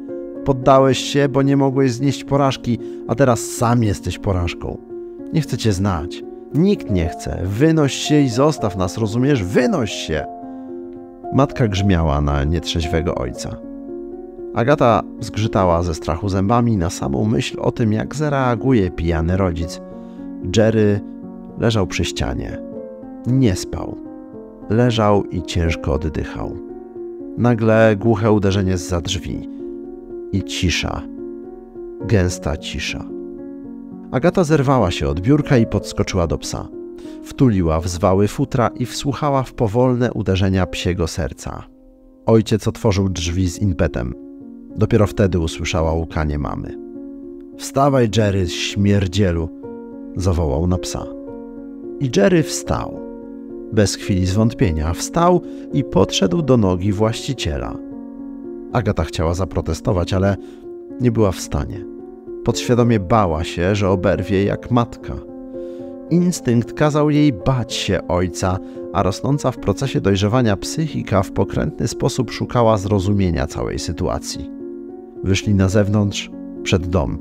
Poddałeś się, bo nie mogłeś znieść porażki, a teraz sam jesteś porażką. Nie chcę cię znać. Nikt nie chce. Wynoś się i zostaw nas, rozumiesz? Wynoś się! Matka grzmiała na nietrzeźwego ojca. Agata zgrzytała ze strachu zębami na samą myśl o tym, jak zareaguje pijany rodzic. Jerry leżał przy ścianie. Nie spał. Leżał i ciężko oddychał. Nagle głuche uderzenie z za drzwi. I cisza. Gęsta cisza. Agata zerwała się od biurka i podskoczyła do psa. Wtuliła w zwały futra i wsłuchała w powolne uderzenia psiego serca. Ojciec otworzył drzwi z impetem. Dopiero wtedy usłyszała łukanie mamy. Wstawaj, Jerry, śmierdzielu! zawołał na psa. I Jerry wstał. Bez chwili zwątpienia wstał i podszedł do nogi właściciela. Agata chciała zaprotestować, ale nie była w stanie Podświadomie bała się, że oberwie jak matka. Instynkt kazał jej bać się ojca, a rosnąca w procesie dojrzewania psychika w pokrętny sposób szukała zrozumienia całej sytuacji. Wyszli na zewnątrz, przed dom.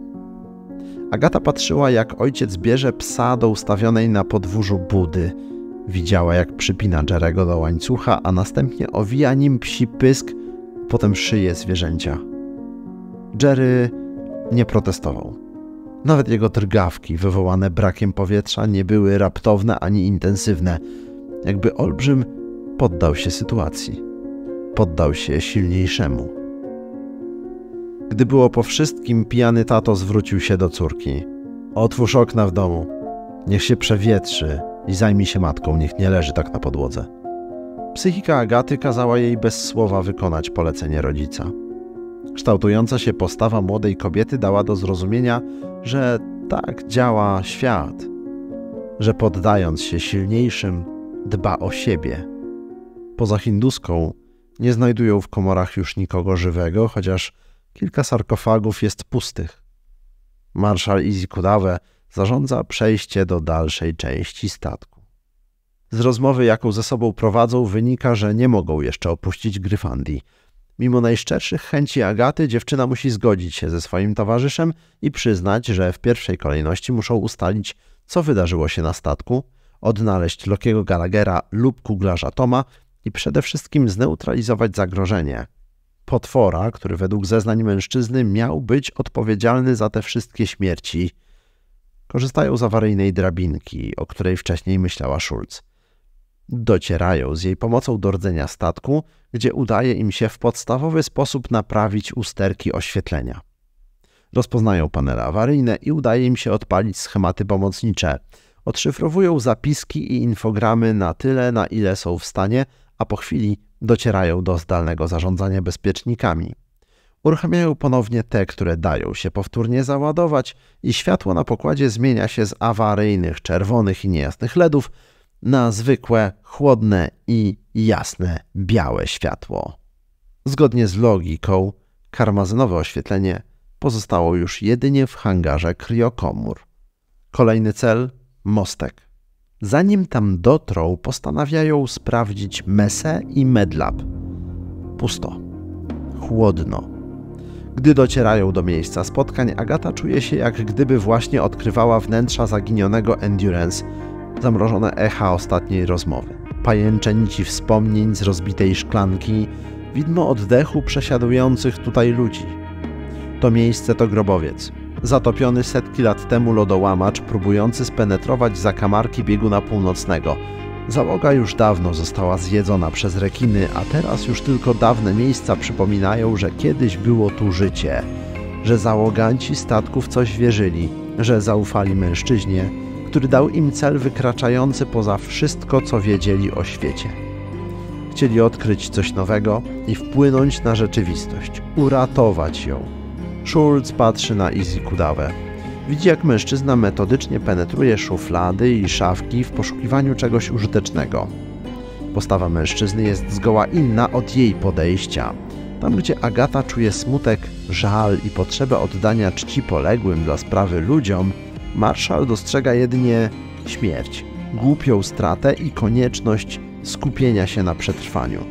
Agata patrzyła, jak ojciec bierze psa do ustawionej na podwórzu budy. Widziała, jak przypina Jerego do łańcucha, a następnie owija nim psi pysk, potem szyje zwierzęcia. Jerry nie protestował. Nawet jego drgawki, wywołane brakiem powietrza, nie były raptowne ani intensywne, jakby olbrzym poddał się sytuacji. Poddał się silniejszemu. Gdy było po wszystkim, pijany tato zwrócił się do córki. Otwórz okna w domu. Niech się przewietrzy i zajmij się matką, niech nie leży tak na podłodze. Psychika Agaty kazała jej bez słowa wykonać polecenie rodzica. Kształtująca się postawa młodej kobiety dała do zrozumienia, że tak działa świat, że poddając się silniejszym, dba o siebie. Poza hinduską nie znajdują w komorach już nikogo żywego, chociaż kilka sarkofagów jest pustych. Marszał Easy Kudawe zarządza przejście do dalszej części statku. Z rozmowy, jaką ze sobą prowadzą, wynika, że nie mogą jeszcze opuścić Gryfandii – Mimo najszczerszych chęci Agaty, dziewczyna musi zgodzić się ze swoim towarzyszem i przyznać, że w pierwszej kolejności muszą ustalić, co wydarzyło się na statku, odnaleźć Lokiego Gallaghera lub kuglarza Toma i przede wszystkim zneutralizować zagrożenie. Potwora, który według zeznań mężczyzny miał być odpowiedzialny za te wszystkie śmierci. Korzystają z awaryjnej drabinki, o której wcześniej myślała Schulz. Docierają z jej pomocą do rdzenia statku, gdzie udaje im się w podstawowy sposób naprawić usterki oświetlenia. Rozpoznają panele awaryjne i udaje im się odpalić schematy pomocnicze. Odszyfrowują zapiski i infogramy na tyle, na ile są w stanie, a po chwili docierają do zdalnego zarządzania bezpiecznikami. Uruchamiają ponownie te, które dają się powtórnie załadować i światło na pokładzie zmienia się z awaryjnych czerwonych i niejasnych LEDów na zwykłe, chłodne i jasne, białe światło. Zgodnie z logiką, karmazynowe oświetlenie pozostało już jedynie w hangarze kriokomór. Kolejny cel mostek. Zanim tam dotrą, postanawiają sprawdzić mesę i medlab. Pusto. Chłodno. Gdy docierają do miejsca spotkań, Agata czuje się jak gdyby właśnie odkrywała wnętrza zaginionego Endurance zamrożone echa ostatniej rozmowy, pajęcze nici wspomnień z rozbitej szklanki, widmo oddechu przesiadujących tutaj ludzi. To miejsce to grobowiec, zatopiony setki lat temu lodołamacz próbujący spenetrować zakamarki bieguna północnego. Załoga już dawno została zjedzona przez rekiny, a teraz już tylko dawne miejsca przypominają, że kiedyś było tu życie, że załoganci statków coś wierzyli, że zaufali mężczyźnie, który dał im cel wykraczający poza wszystko, co wiedzieli o świecie. Chcieli odkryć coś nowego i wpłynąć na rzeczywistość, uratować ją. Schulz patrzy na Izzy Kudawę. Widzi, jak mężczyzna metodycznie penetruje szuflady i szafki w poszukiwaniu czegoś użytecznego. Postawa mężczyzny jest zgoła inna od jej podejścia. Tam, gdzie Agata czuje smutek, żal i potrzebę oddania czci poległym dla sprawy ludziom, Marszał dostrzega jedynie śmierć, głupią stratę i konieczność skupienia się na przetrwaniu.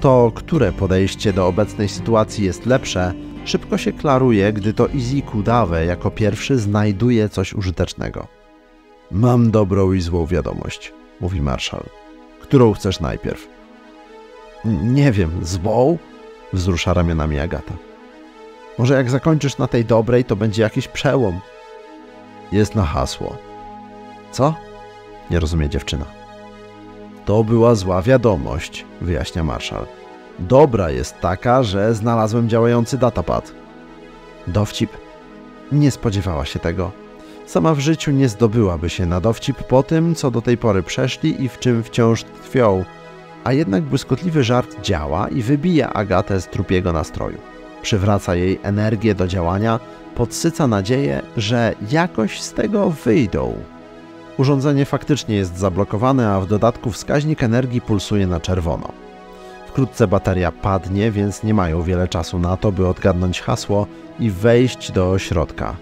To, które podejście do obecnej sytuacji jest lepsze, szybko się klaruje, gdy to Izzy Kudawe jako pierwszy znajduje coś użytecznego. Mam dobrą i złą wiadomość, mówi marszał. Którą chcesz najpierw? Nie wiem, złą? Wzrusza ramionami Agata. Może jak zakończysz na tej dobrej, to będzie jakiś przełom jest na hasło. Co? Nie rozumie dziewczyna. To była zła wiadomość, wyjaśnia marszał. Dobra jest taka, że znalazłem działający datapad. Dowcip. Nie spodziewała się tego. Sama w życiu nie zdobyłaby się na dowcip po tym, co do tej pory przeszli i w czym wciąż tkwią. A jednak błyskotliwy żart działa i wybija Agatę z trupiego nastroju. Przywraca jej energię do działania, podsyca nadzieję, że jakoś z tego wyjdą. Urządzenie faktycznie jest zablokowane, a w dodatku wskaźnik energii pulsuje na czerwono. Wkrótce bateria padnie, więc nie mają wiele czasu na to, by odgadnąć hasło i wejść do środka.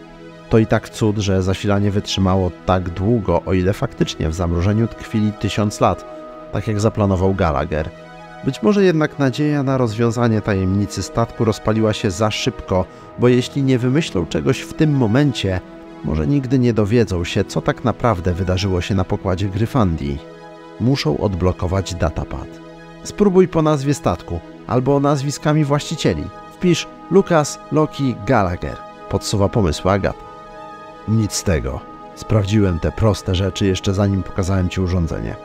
To i tak cud, że zasilanie wytrzymało tak długo, o ile faktycznie w zamrożeniu tkwili tysiąc lat, tak jak zaplanował Gallagher. Być może jednak nadzieja na rozwiązanie tajemnicy statku rozpaliła się za szybko, bo jeśli nie wymyślą czegoś w tym momencie, może nigdy nie dowiedzą się, co tak naprawdę wydarzyło się na pokładzie Gryfandii. Muszą odblokować datapad. Spróbuj po nazwie statku albo nazwiskami właścicieli. Wpisz Lucas Loki Gallagher. Podsuwa pomysł Agata. Nic z tego. Sprawdziłem te proste rzeczy jeszcze zanim pokazałem ci urządzenie.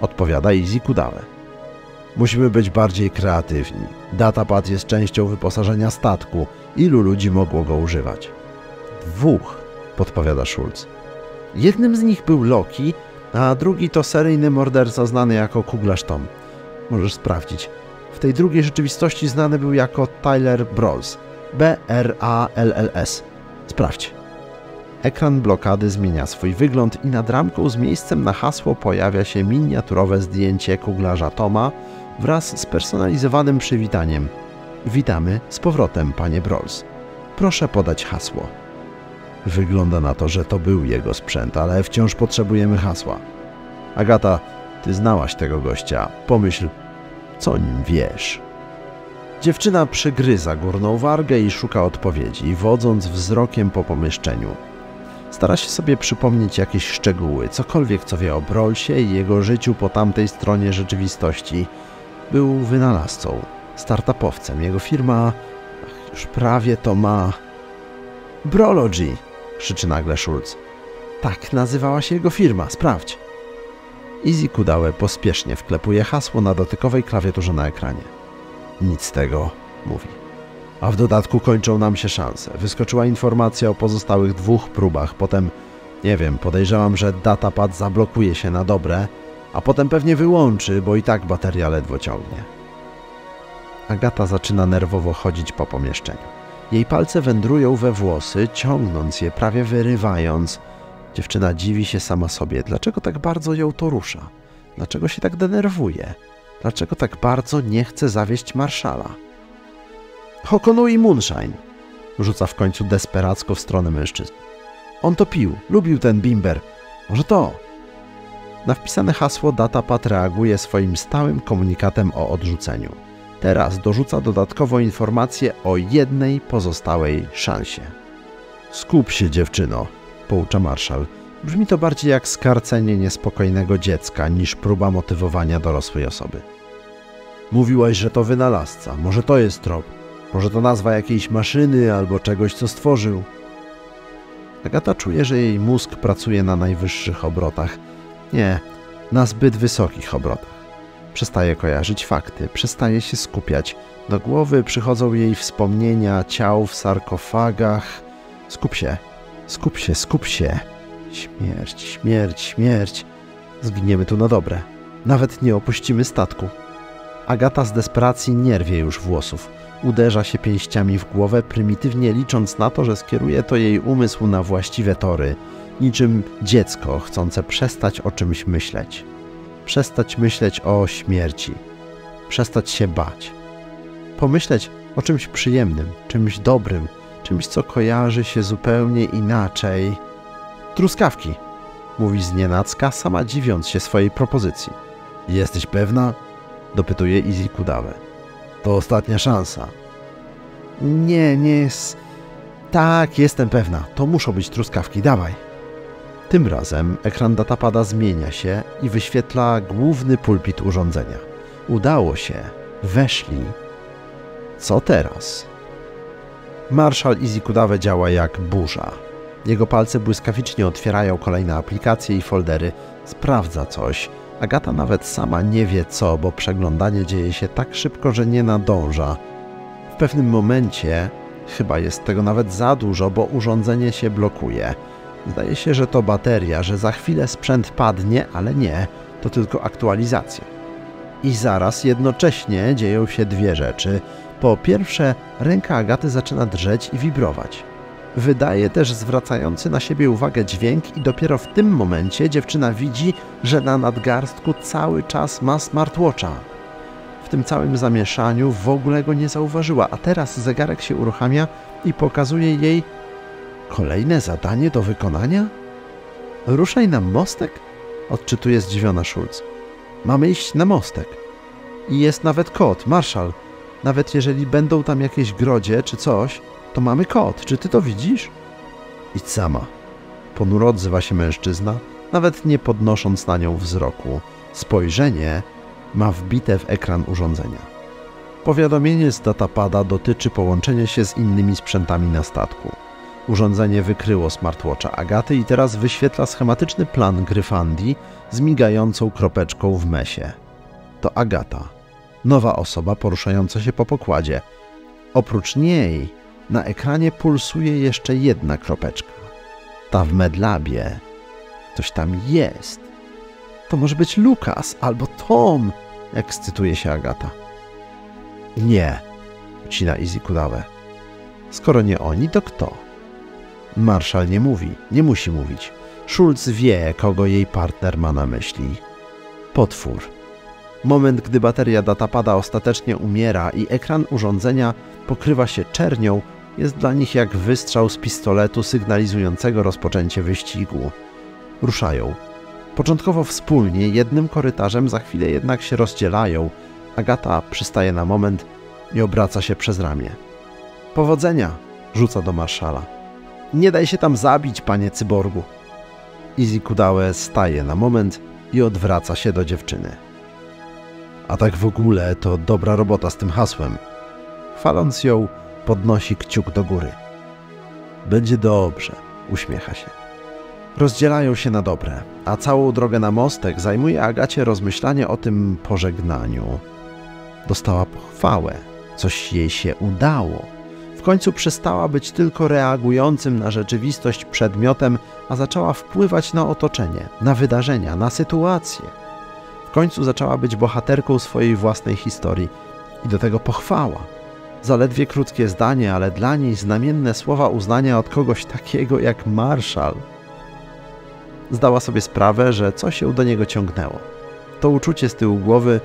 Odpowiada Easy Kudawe. Musimy być bardziej kreatywni. Datapad jest częścią wyposażenia statku. Ilu ludzi mogło go używać? Dwóch, podpowiada Schulz. Jednym z nich był Loki, a drugi to seryjny morderca znany jako Kuglarz Tom. Możesz sprawdzić. W tej drugiej rzeczywistości znany był jako Tyler Brawls. B-R-A-L-L-S. Sprawdź. Ekran blokady zmienia swój wygląd i nad ramką z miejscem na hasło pojawia się miniaturowe zdjęcie kuglarza Toma wraz z personalizowanym przywitaniem. Witamy z powrotem, panie Brawls. Proszę podać hasło. Wygląda na to, że to był jego sprzęt, ale wciąż potrzebujemy hasła. Agata, ty znałaś tego gościa. Pomyśl, co nim wiesz. Dziewczyna przygryza górną wargę i szuka odpowiedzi, wodząc wzrokiem po pomieszczeniu. Stara się sobie przypomnieć jakieś szczegóły, cokolwiek co wie o Brolsie i jego życiu po tamtej stronie rzeczywistości. Był wynalazcą, startupowcem. Jego firma już prawie to ma... Brology! krzyczy nagle Schulz. Tak nazywała się jego firma, sprawdź. Easy Kudałe pospiesznie wklepuje hasło na dotykowej klawiaturze na ekranie. Nic z tego, mówi. A w dodatku kończą nam się szanse. Wyskoczyła informacja o pozostałych dwóch próbach, potem, nie wiem, podejrzewam, że datapad zablokuje się na dobre, a potem pewnie wyłączy, bo i tak bateria ledwo ciągnie. Agata zaczyna nerwowo chodzić po pomieszczeniu. Jej palce wędrują we włosy, ciągnąc je, prawie wyrywając. Dziewczyna dziwi się sama sobie, dlaczego tak bardzo ją to rusza, dlaczego się tak denerwuje, dlaczego tak bardzo nie chce zawieść marszala. Hokonu i Moonshine, rzuca w końcu desperacko w stronę mężczyzn. On to pił, lubił ten bimber. Może to? Na wpisane hasło datapad reaguje swoim stałym komunikatem o odrzuceniu. Teraz dorzuca dodatkowo informację o jednej pozostałej szansie. Skup się, dziewczyno, poucza marszal. Brzmi to bardziej jak skarcenie niespokojnego dziecka niż próba motywowania dorosłej osoby. Mówiłaś, że to wynalazca. Może to jest trop. Może to nazwa jakiejś maszyny albo czegoś, co stworzył. Agata czuje, że jej mózg pracuje na najwyższych obrotach. Nie, na zbyt wysokich obrotach. Przestaje kojarzyć fakty, przestaje się skupiać. Do głowy przychodzą jej wspomnienia ciał w sarkofagach. Skup się, skup się, skup się. Śmierć, śmierć, śmierć. Zginiemy tu na dobre. Nawet nie opuścimy statku. Agata z desperacji nie rwie już włosów. Uderza się pięściami w głowę, prymitywnie licząc na to, że skieruje to jej umysł na właściwe tory, niczym dziecko chcące przestać o czymś myśleć. Przestać myśleć o śmierci. Przestać się bać. Pomyśleć o czymś przyjemnym, czymś dobrym, czymś, co kojarzy się zupełnie inaczej. Truskawki, mówi znienacka, sama dziwiąc się swojej propozycji. Jesteś pewna? dopytuje Izzy Kudawę. To ostatnia szansa. Nie, nie jest... Tak, jestem pewna. To muszą być truskawki, dawaj. Tym razem ekran datapada zmienia się i wyświetla główny pulpit urządzenia. Udało się. Weszli. Co teraz? Marszal Easy Kudawe działa jak burza. Jego palce błyskawicznie otwierają kolejne aplikacje i foldery. Sprawdza coś. Agata nawet sama nie wie co, bo przeglądanie dzieje się tak szybko, że nie nadąża. W pewnym momencie, chyba jest tego nawet za dużo, bo urządzenie się blokuje. Zdaje się, że to bateria, że za chwilę sprzęt padnie, ale nie, to tylko aktualizacja. I zaraz jednocześnie dzieją się dwie rzeczy. Po pierwsze, ręka Agaty zaczyna drżeć i wibrować. Wydaje też zwracający na siebie uwagę dźwięk i dopiero w tym momencie dziewczyna widzi, że na nadgarstku cały czas ma smartwatcha. W tym całym zamieszaniu w ogóle go nie zauważyła, a teraz zegarek się uruchamia i pokazuje jej kolejne zadanie do wykonania? Ruszaj na mostek? Odczytuje zdziwiona Schulz. Mamy iść na mostek. I jest nawet kod, marszal. Nawet jeżeli będą tam jakieś grodzie czy coś, to mamy kod. Czy ty to widzisz? Idź sama. Ponuro odzywa się mężczyzna, nawet nie podnosząc na nią wzroku. Spojrzenie ma wbite w ekran urządzenia. Powiadomienie z datapada dotyczy połączenia się z innymi sprzętami na statku. Urządzenie wykryło smartwatcha Agaty i teraz wyświetla schematyczny plan Gryfandii z migającą kropeczką w mesie. To Agata, nowa osoba poruszająca się po pokładzie. Oprócz niej na ekranie pulsuje jeszcze jedna kropeczka. Ta w medlabie. Ktoś tam jest. To może być Lukas albo Tom, ekscytuje się Agata. Nie, ucina Izzy Kudałę. Skoro nie oni, to kto? Marszal nie mówi, nie musi mówić. Schulz wie, kogo jej partner ma na myśli. Potwór. Moment, gdy bateria datapada ostatecznie umiera i ekran urządzenia pokrywa się czernią, jest dla nich jak wystrzał z pistoletu sygnalizującego rozpoczęcie wyścigu. Ruszają. Początkowo wspólnie, jednym korytarzem, za chwilę jednak się rozdzielają. Agata przystaje na moment i obraca się przez ramię. Powodzenia! rzuca do marszala. Nie daj się tam zabić, panie cyborgu. Izzy Kudałe staje na moment i odwraca się do dziewczyny. A tak w ogóle to dobra robota z tym hasłem. Chwaląc ją, podnosi kciuk do góry. Będzie dobrze, uśmiecha się. Rozdzielają się na dobre, a całą drogę na mostek zajmuje Agacie rozmyślanie o tym pożegnaniu. Dostała pochwałę, coś jej się udało. W końcu przestała być tylko reagującym na rzeczywistość przedmiotem, a zaczęła wpływać na otoczenie, na wydarzenia, na sytuacje. W końcu zaczęła być bohaterką swojej własnej historii i do tego pochwała. Zaledwie krótkie zdanie, ale dla niej znamienne słowa uznania od kogoś takiego jak marszał. Zdała sobie sprawę, że coś ją do niego ciągnęło. To uczucie z tyłu głowy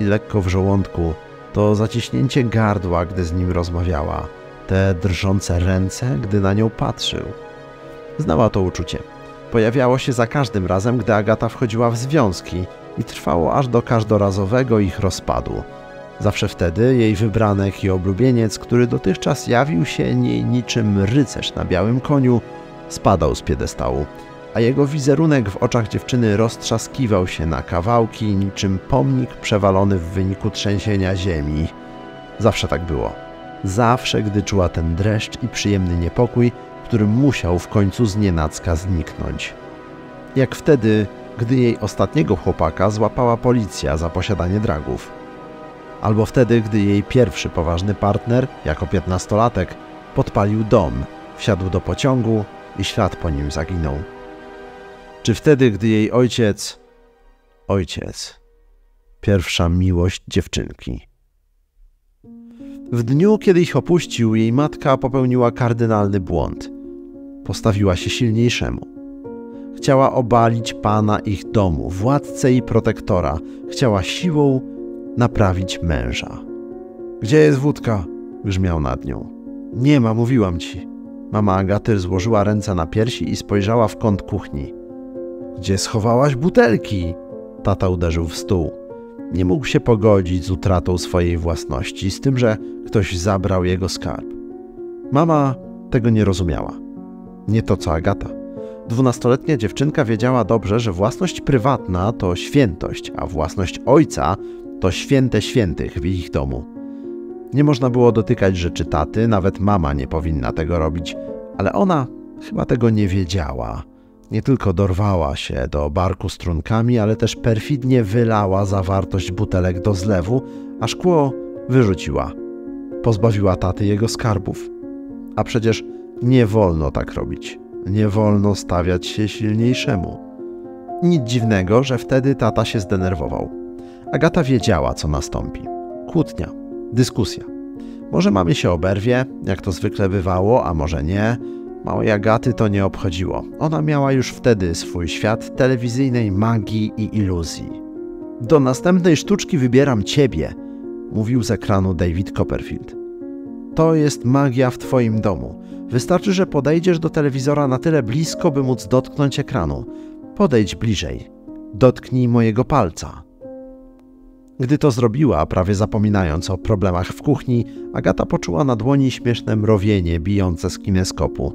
i lekko w żołądku, to zaciśnięcie gardła, gdy z nim rozmawiała, te drżące ręce, gdy na nią patrzył. Znała to uczucie. Pojawiało się za każdym razem, gdy Agata wchodziła w związki i trwało aż do każdorazowego ich rozpadu. Zawsze wtedy jej wybranek i oblubieniec, który dotychczas jawił się niej niczym rycerz na białym koniu, spadał z piedestału, a jego wizerunek w oczach dziewczyny roztrzaskiwał się na kawałki niczym pomnik przewalony w wyniku trzęsienia ziemi. Zawsze tak było. Zawsze, gdy czuła ten dreszcz i przyjemny niepokój, który musiał w końcu znienacka zniknąć. Jak wtedy, gdy jej ostatniego chłopaka złapała policja za posiadanie dragów. Albo wtedy, gdy jej pierwszy poważny partner, jako piętnastolatek, podpalił dom, wsiadł do pociągu i ślad po nim zaginął. Czy wtedy, gdy jej ojciec, ojciec, pierwsza miłość dziewczynki. W dniu, kiedy ich opuścił, jej matka popełniła kardynalny błąd. Postawiła się silniejszemu. Chciała obalić pana ich domu, władcę i protektora. Chciała siłą naprawić męża. Gdzie jest wódka? grzmiał nad nią. Nie ma, mówiłam ci. Mama Agaty złożyła ręce na piersi i spojrzała w kąt kuchni. Gdzie schowałaś butelki? Tata uderzył w stół. Nie mógł się pogodzić z utratą swojej własności, z tym, że ktoś zabrał jego skarb. Mama tego nie rozumiała. Nie to co Agata. Dwunastoletnia dziewczynka wiedziała dobrze, że własność prywatna to świętość, a własność ojca to święte świętych w ich domu. Nie można było dotykać rzeczy taty, nawet mama nie powinna tego robić, ale ona chyba tego nie wiedziała. Nie tylko dorwała się do barku strunkami, ale też perfidnie wylała zawartość butelek do zlewu, a szkło wyrzuciła. Pozbawiła taty jego skarbów. A przecież nie wolno tak robić. Nie wolno stawiać się silniejszemu. Nic dziwnego, że wtedy tata się zdenerwował. Agata wiedziała, co nastąpi. Kłótnia, dyskusja. Może mamy się oberwie, jak to zwykle bywało, a może nie. Małej Agaty to nie obchodziło. Ona miała już wtedy swój świat telewizyjnej magii i iluzji. Do następnej sztuczki wybieram ciebie, mówił z ekranu David Copperfield. To jest magia w Twoim domu. Wystarczy, że podejdziesz do telewizora na tyle blisko, by móc dotknąć ekranu. Podejdź bliżej. Dotknij mojego palca. Gdy to zrobiła, prawie zapominając o problemach w kuchni, Agata poczuła na dłoni śmieszne mrowienie bijące z kineskopu.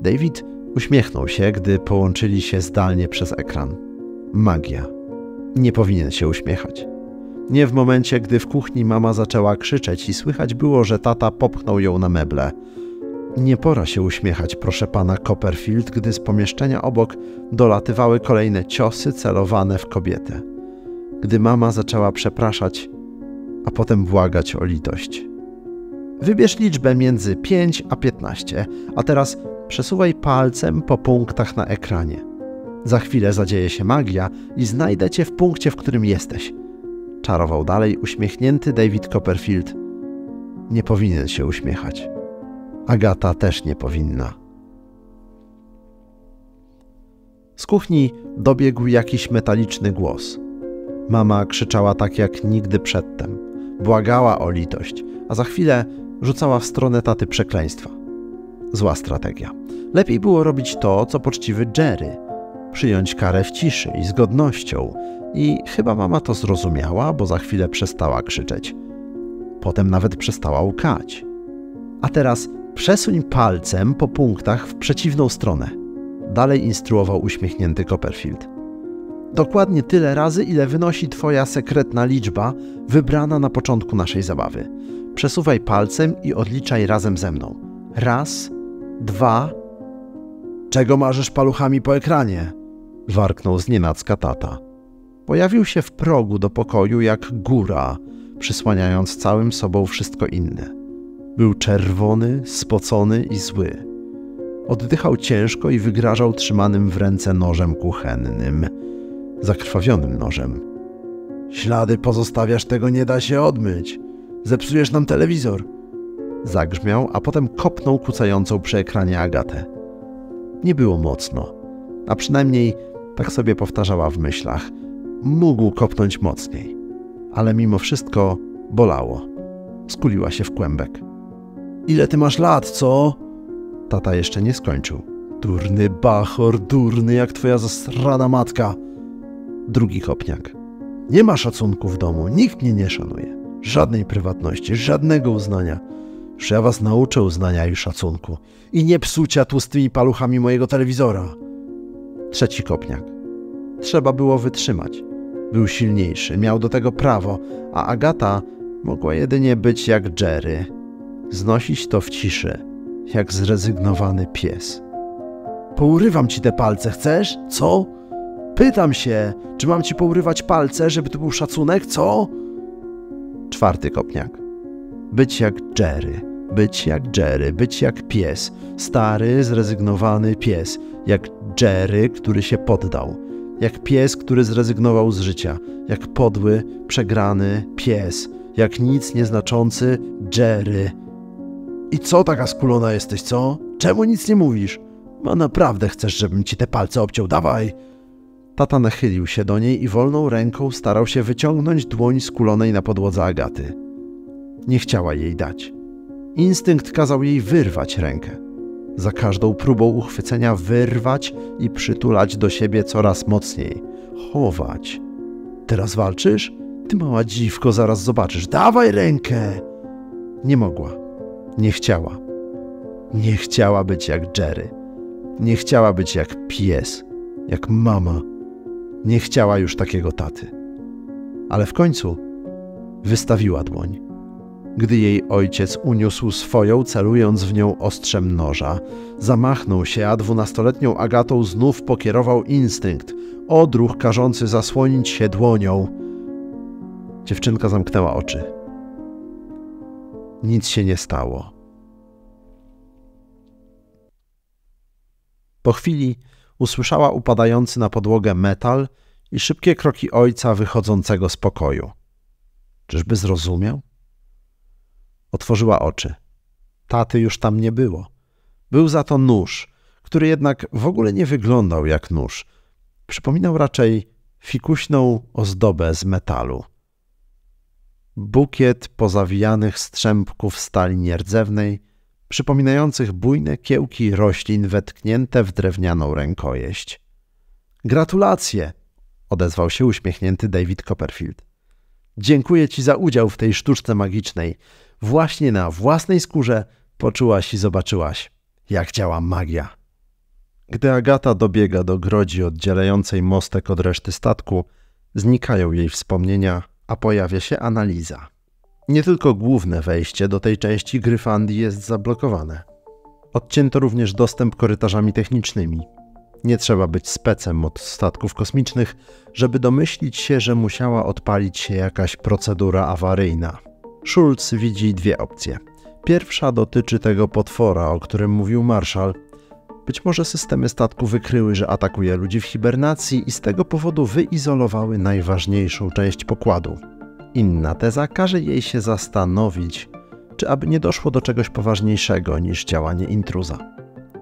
David uśmiechnął się, gdy połączyli się zdalnie przez ekran. Magia. Nie powinien się uśmiechać. Nie w momencie, gdy w kuchni mama zaczęła krzyczeć i słychać było, że tata popchnął ją na meble. Nie pora się uśmiechać, proszę pana Copperfield, gdy z pomieszczenia obok dolatywały kolejne ciosy celowane w kobietę. Gdy mama zaczęła przepraszać, a potem błagać o litość. Wybierz liczbę między 5 a 15, a teraz przesuwaj palcem po punktach na ekranie. Za chwilę zadzieje się magia i znajdę cię w punkcie, w którym jesteś. Czarował dalej uśmiechnięty David Copperfield. Nie powinien się uśmiechać. Agata też nie powinna. Z kuchni dobiegł jakiś metaliczny głos. Mama krzyczała tak jak nigdy przedtem. Błagała o litość, a za chwilę rzucała w stronę taty przekleństwa. Zła strategia. Lepiej było robić to, co poczciwy Jerry. Przyjąć karę w ciszy i z godnością. I chyba mama to zrozumiała, bo za chwilę przestała krzyczeć. Potem nawet przestała łkać. A teraz Przesuń palcem po punktach w przeciwną stronę. Dalej instruował uśmiechnięty Copperfield. Dokładnie tyle razy, ile wynosi Twoja sekretna liczba wybrana na początku naszej zabawy. Przesuwaj palcem i odliczaj razem ze mną. Raz, dwa. Czego marzysz paluchami po ekranie? warknął znienacka tata. Pojawił się w progu do pokoju jak góra, przysłaniając całym sobą wszystko inne. Był czerwony, spocony i zły. Oddychał ciężko i wygrażał trzymanym w ręce nożem kuchennym, zakrwawionym nożem. Ślady pozostawiasz, tego nie da się odmyć. Zepsujesz nam telewizor. Zagrzmiał, a potem kopnął kucającą przy ekranie Agatę. Nie było mocno, a przynajmniej tak sobie powtarzała w myślach. Mógł kopnąć mocniej, ale mimo wszystko bolało. Skuliła się w kłębek. Ile ty masz lat, co? Tata jeszcze nie skończył. Durny bachor, durny jak twoja zasrana matka. Drugi kopniak. Nie ma szacunku w domu, nikt mnie nie szanuje. Żadnej prywatności, żadnego uznania. Że ja was nauczę uznania i szacunku. I nie psucia tłustymi paluchami mojego telewizora. Trzeci kopniak. Trzeba było wytrzymać. Był silniejszy, miał do tego prawo, a Agata mogła jedynie być jak Jerry znosić to w ciszy, jak zrezygnowany pies. Pourywam ci te palce, chcesz? Co? Pytam się, czy mam ci pourywać palce, żeby to był szacunek, co? Czwarty kopniak. Być jak Jerry, być jak Jerry, być jak pies. Stary, zrezygnowany pies. Jak Jerry, który się poddał. Jak pies, który zrezygnował z życia. Jak podły, przegrany pies. Jak nic nieznaczący Jerry i co taka skulona jesteś, co? Czemu nic nie mówisz? Ma naprawdę chcesz, żebym ci te palce obciął? Dawaj! Tata nachylił się do niej i wolną ręką starał się wyciągnąć dłoń skulonej na podłodze Agaty. Nie chciała jej dać. Instynkt kazał jej wyrwać rękę. Za każdą próbą uchwycenia wyrwać i przytulać do siebie coraz mocniej. Chować. Teraz walczysz? Ty mała dziwko, zaraz zobaczysz. Dawaj rękę! Nie mogła. Nie chciała. Nie chciała być jak Jerry. Nie chciała być jak pies, jak mama. Nie chciała już takiego taty. Ale w końcu wystawiła dłoń. Gdy jej ojciec uniósł swoją, celując w nią ostrzem noża, zamachnął się, a dwunastoletnią Agatą znów pokierował instynkt, odruch każący zasłonić się dłonią. Dziewczynka zamknęła oczy. Nic się nie stało. Po chwili usłyszała upadający na podłogę metal i szybkie kroki ojca wychodzącego z pokoju. Czyżby zrozumiał? Otworzyła oczy. Taty już tam nie było. Był za to nóż, który jednak w ogóle nie wyglądał jak nóż. Przypominał raczej fikuśną ozdobę z metalu. Bukiet pozawijanych strzępków stali nierdzewnej, przypominających bujne kiełki roślin wetknięte w drewnianą rękojeść. Gratulacje! odezwał się uśmiechnięty David Copperfield. Dziękuję ci za udział w tej sztuczce magicznej. Właśnie na własnej skórze poczułaś i zobaczyłaś, jak działa magia. Gdy Agata dobiega do grodzi oddzielającej mostek od reszty statku, znikają jej wspomnienia, a pojawia się analiza. Nie tylko główne wejście do tej części Gryfandii jest zablokowane. Odcięto również dostęp korytarzami technicznymi. Nie trzeba być specem od statków kosmicznych, żeby domyślić się, że musiała odpalić się jakaś procedura awaryjna. Schulz widzi dwie opcje. Pierwsza dotyczy tego potwora, o którym mówił Marshall. Być może systemy statku wykryły, że atakuje ludzi w hibernacji i z tego powodu wyizolowały najważniejszą część pokładu. Inna teza każe jej się zastanowić, czy aby nie doszło do czegoś poważniejszego niż działanie intruza.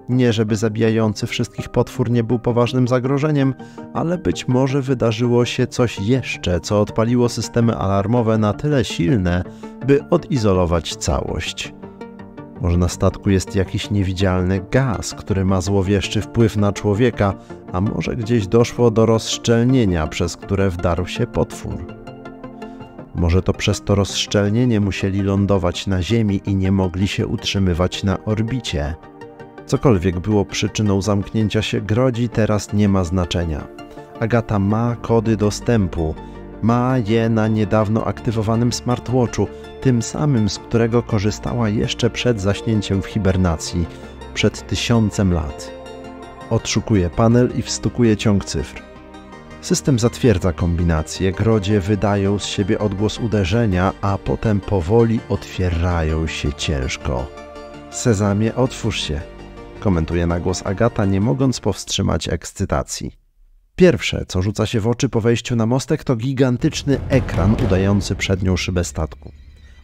Nie żeby zabijający wszystkich potwór nie był poważnym zagrożeniem, ale być może wydarzyło się coś jeszcze, co odpaliło systemy alarmowe na tyle silne, by odizolować całość. Może na statku jest jakiś niewidzialny gaz, który ma złowieszczy wpływ na człowieka, a może gdzieś doszło do rozszczelnienia, przez które wdarł się potwór. Może to przez to rozszczelnienie musieli lądować na Ziemi i nie mogli się utrzymywać na orbicie. Cokolwiek było przyczyną zamknięcia się grodzi, teraz nie ma znaczenia. Agata ma kody dostępu, ma je na niedawno aktywowanym smartwatchu, tym samym, z którego korzystała jeszcze przed zaśnięciem w hibernacji, przed tysiącem lat. Odszukuje panel i wstukuje ciąg cyfr. System zatwierdza kombinację, grodzie wydają z siebie odgłos uderzenia, a potem powoli otwierają się ciężko. Sezamie, otwórz się, komentuje na głos Agata, nie mogąc powstrzymać ekscytacji. Pierwsze, co rzuca się w oczy po wejściu na mostek, to gigantyczny ekran udający przednią szybę statku.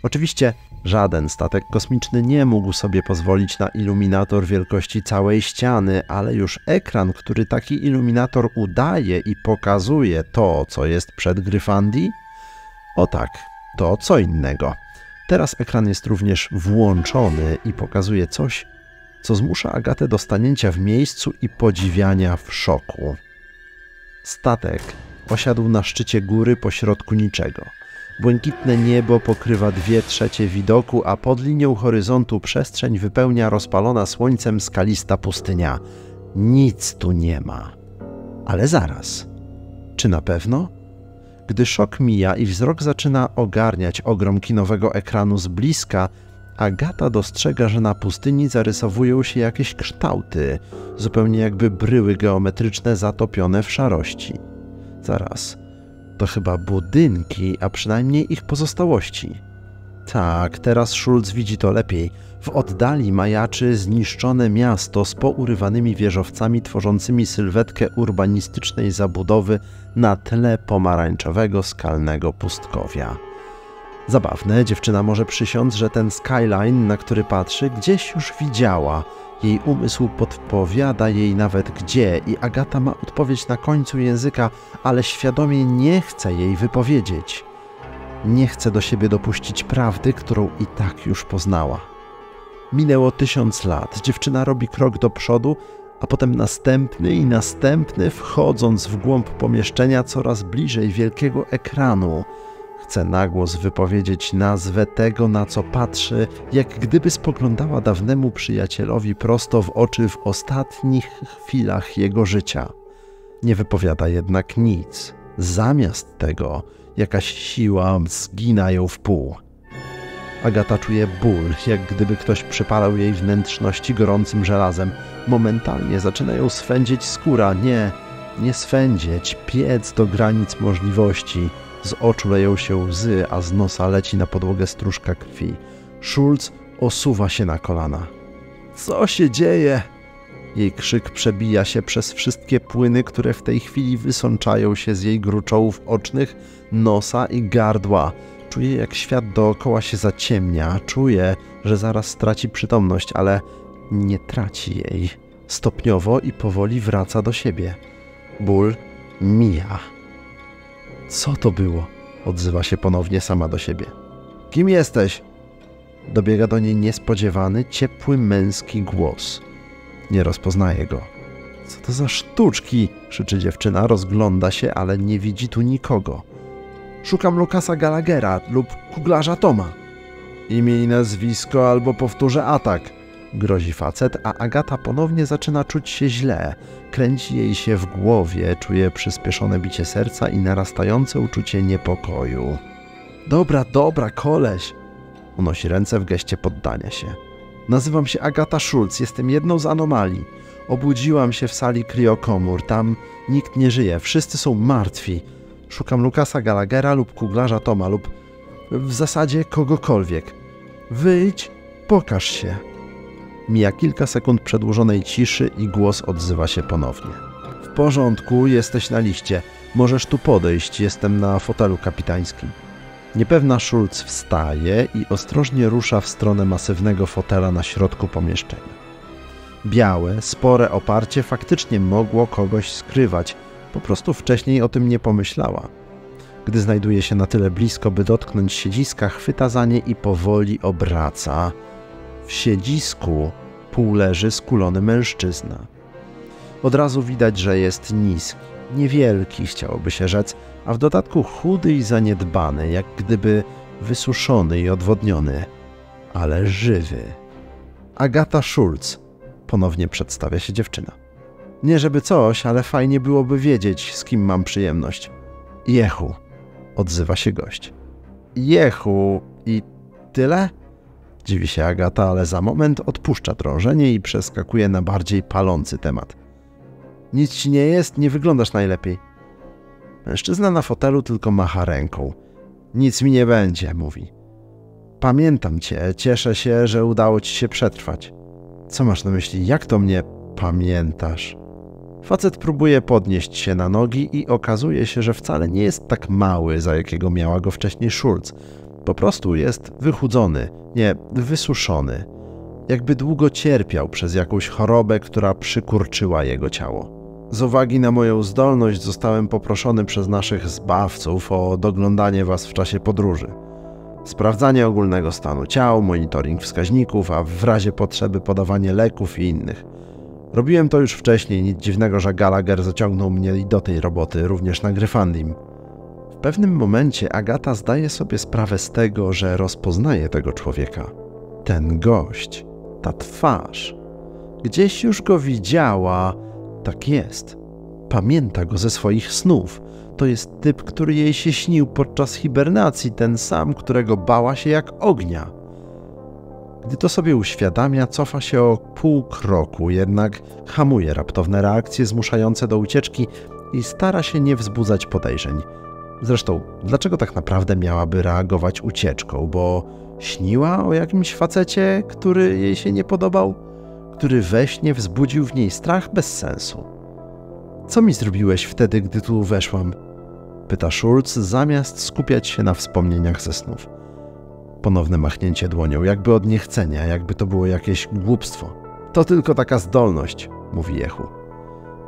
Oczywiście żaden statek kosmiczny nie mógł sobie pozwolić na iluminator wielkości całej ściany, ale już ekran, który taki iluminator udaje i pokazuje to, co jest przed Gryfandii? O tak, to co innego. Teraz ekran jest również włączony i pokazuje coś, co zmusza Agatę do stanięcia w miejscu i podziwiania w szoku. Statek osiadł na szczycie góry pośrodku niczego. Błękitne niebo pokrywa dwie trzecie widoku, a pod linią horyzontu przestrzeń wypełnia rozpalona słońcem skalista pustynia. Nic tu nie ma. Ale zaraz. Czy na pewno? Gdy szok mija i wzrok zaczyna ogarniać ogrom kinowego ekranu z bliska, Agata dostrzega, że na pustyni zarysowują się jakieś kształty, zupełnie jakby bryły geometryczne zatopione w szarości. Zaraz, to chyba budynki, a przynajmniej ich pozostałości. Tak, teraz Schulz widzi to lepiej. W oddali majaczy zniszczone miasto z pourywanymi wieżowcami tworzącymi sylwetkę urbanistycznej zabudowy na tle pomarańczowego skalnego pustkowia. Zabawne, dziewczyna może przysiąc, że ten skyline, na który patrzy, gdzieś już widziała. Jej umysł podpowiada jej nawet gdzie i Agata ma odpowiedź na końcu języka, ale świadomie nie chce jej wypowiedzieć. Nie chce do siebie dopuścić prawdy, którą i tak już poznała. Minęło tysiąc lat, dziewczyna robi krok do przodu, a potem następny i następny, wchodząc w głąb pomieszczenia coraz bliżej wielkiego ekranu – Chce nagłos wypowiedzieć nazwę tego, na co patrzy, jak gdyby spoglądała dawnemu przyjacielowi prosto w oczy w ostatnich chwilach jego życia. Nie wypowiada jednak nic. Zamiast tego jakaś siła zgina ją w pół. Agata czuje ból, jak gdyby ktoś przypalał jej wnętrzności gorącym żelazem. Momentalnie zaczyna ją swędzić skóra. Nie, nie swędzieć, piec do granic możliwości. Z oczu leją się łzy, a z nosa leci na podłogę stróżka krwi. Schulz osuwa się na kolana. Co się dzieje? Jej krzyk przebija się przez wszystkie płyny, które w tej chwili wysączają się z jej gruczołów ocznych, nosa i gardła. Czuje, jak świat dookoła się zaciemnia. Czuje, że zaraz straci przytomność, ale nie traci jej. Stopniowo i powoli wraca do siebie. Ból mija. Co to było? Odzywa się ponownie sama do siebie. Kim jesteś? Dobiega do niej niespodziewany, ciepły męski głos. Nie rozpoznaje go. Co to za sztuczki? krzyczy dziewczyna, rozgląda się, ale nie widzi tu nikogo. Szukam Lukasa Gallaghera lub kuglarza Toma. Imię i nazwisko albo powtórzę atak. Grozi facet, a Agata ponownie zaczyna czuć się źle. Kręci jej się w głowie, czuje przyspieszone bicie serca i narastające uczucie niepokoju. Dobra, dobra, koleś. Unosi ręce w geście poddania się. Nazywam się Agata Schulz, jestem jedną z anomalii. Obudziłam się w sali kriokomór, tam nikt nie żyje, wszyscy są martwi. Szukam Lukasa Gallaghera lub kuglarza Toma lub w zasadzie kogokolwiek. Wyjdź, pokaż się. Mija kilka sekund przedłużonej ciszy i głos odzywa się ponownie. W porządku, jesteś na liście. Możesz tu podejść, jestem na fotelu kapitańskim. Niepewna Schulz wstaje i ostrożnie rusza w stronę masywnego fotela na środku pomieszczenia. Białe, spore oparcie faktycznie mogło kogoś skrywać, po prostu wcześniej o tym nie pomyślała. Gdy znajduje się na tyle blisko, by dotknąć siedziska, chwyta za nie i powoli obraca. W siedzisku półleży skulony mężczyzna. Od razu widać, że jest niski, niewielki, chciałoby się rzec, a w dodatku chudy i zaniedbany, jak gdyby wysuszony i odwodniony, ale żywy. Agata Schulz, ponownie przedstawia się dziewczyna. Nie żeby coś, ale fajnie byłoby wiedzieć, z kim mam przyjemność. Jehu, odzywa się gość. Jehu i tyle? Dziwi się Agata, ale za moment odpuszcza drążenie i przeskakuje na bardziej palący temat. Nic ci nie jest, nie wyglądasz najlepiej. Mężczyzna na fotelu tylko macha ręką. Nic mi nie będzie, mówi. Pamiętam cię, cieszę się, że udało ci się przetrwać. Co masz na myśli? Jak to mnie pamiętasz? Facet próbuje podnieść się na nogi i okazuje się, że wcale nie jest tak mały, za jakiego miała go wcześniej Schulz. Po prostu jest wychudzony, nie, wysuszony. Jakby długo cierpiał przez jakąś chorobę, która przykurczyła jego ciało. Z uwagi na moją zdolność zostałem poproszony przez naszych zbawców o doglądanie was w czasie podróży. Sprawdzanie ogólnego stanu ciał, monitoring wskaźników, a w razie potrzeby podawanie leków i innych. Robiłem to już wcześniej, nic dziwnego, że Gallagher zaciągnął mnie i do tej roboty, również na Gryfandim. Pewnym momencie Agata zdaje sobie sprawę z tego, że rozpoznaje tego człowieka. Ten gość, ta twarz. Gdzieś już go widziała, tak jest. Pamięta go ze swoich snów. To jest typ, który jej się śnił podczas hibernacji, ten sam, którego bała się jak ognia. Gdy to sobie uświadamia, cofa się o pół kroku, jednak hamuje raptowne reakcje zmuszające do ucieczki i stara się nie wzbudzać podejrzeń. Zresztą, dlaczego tak naprawdę miałaby reagować ucieczką? Bo śniła o jakimś facecie, który jej się nie podobał? Który we śnie wzbudził w niej strach bez sensu. Co mi zrobiłeś wtedy, gdy tu weszłam? Pyta Schulz, zamiast skupiać się na wspomnieniach ze snów. Ponowne machnięcie dłonią, jakby od niechcenia, jakby to było jakieś głupstwo. To tylko taka zdolność, mówi Jehu.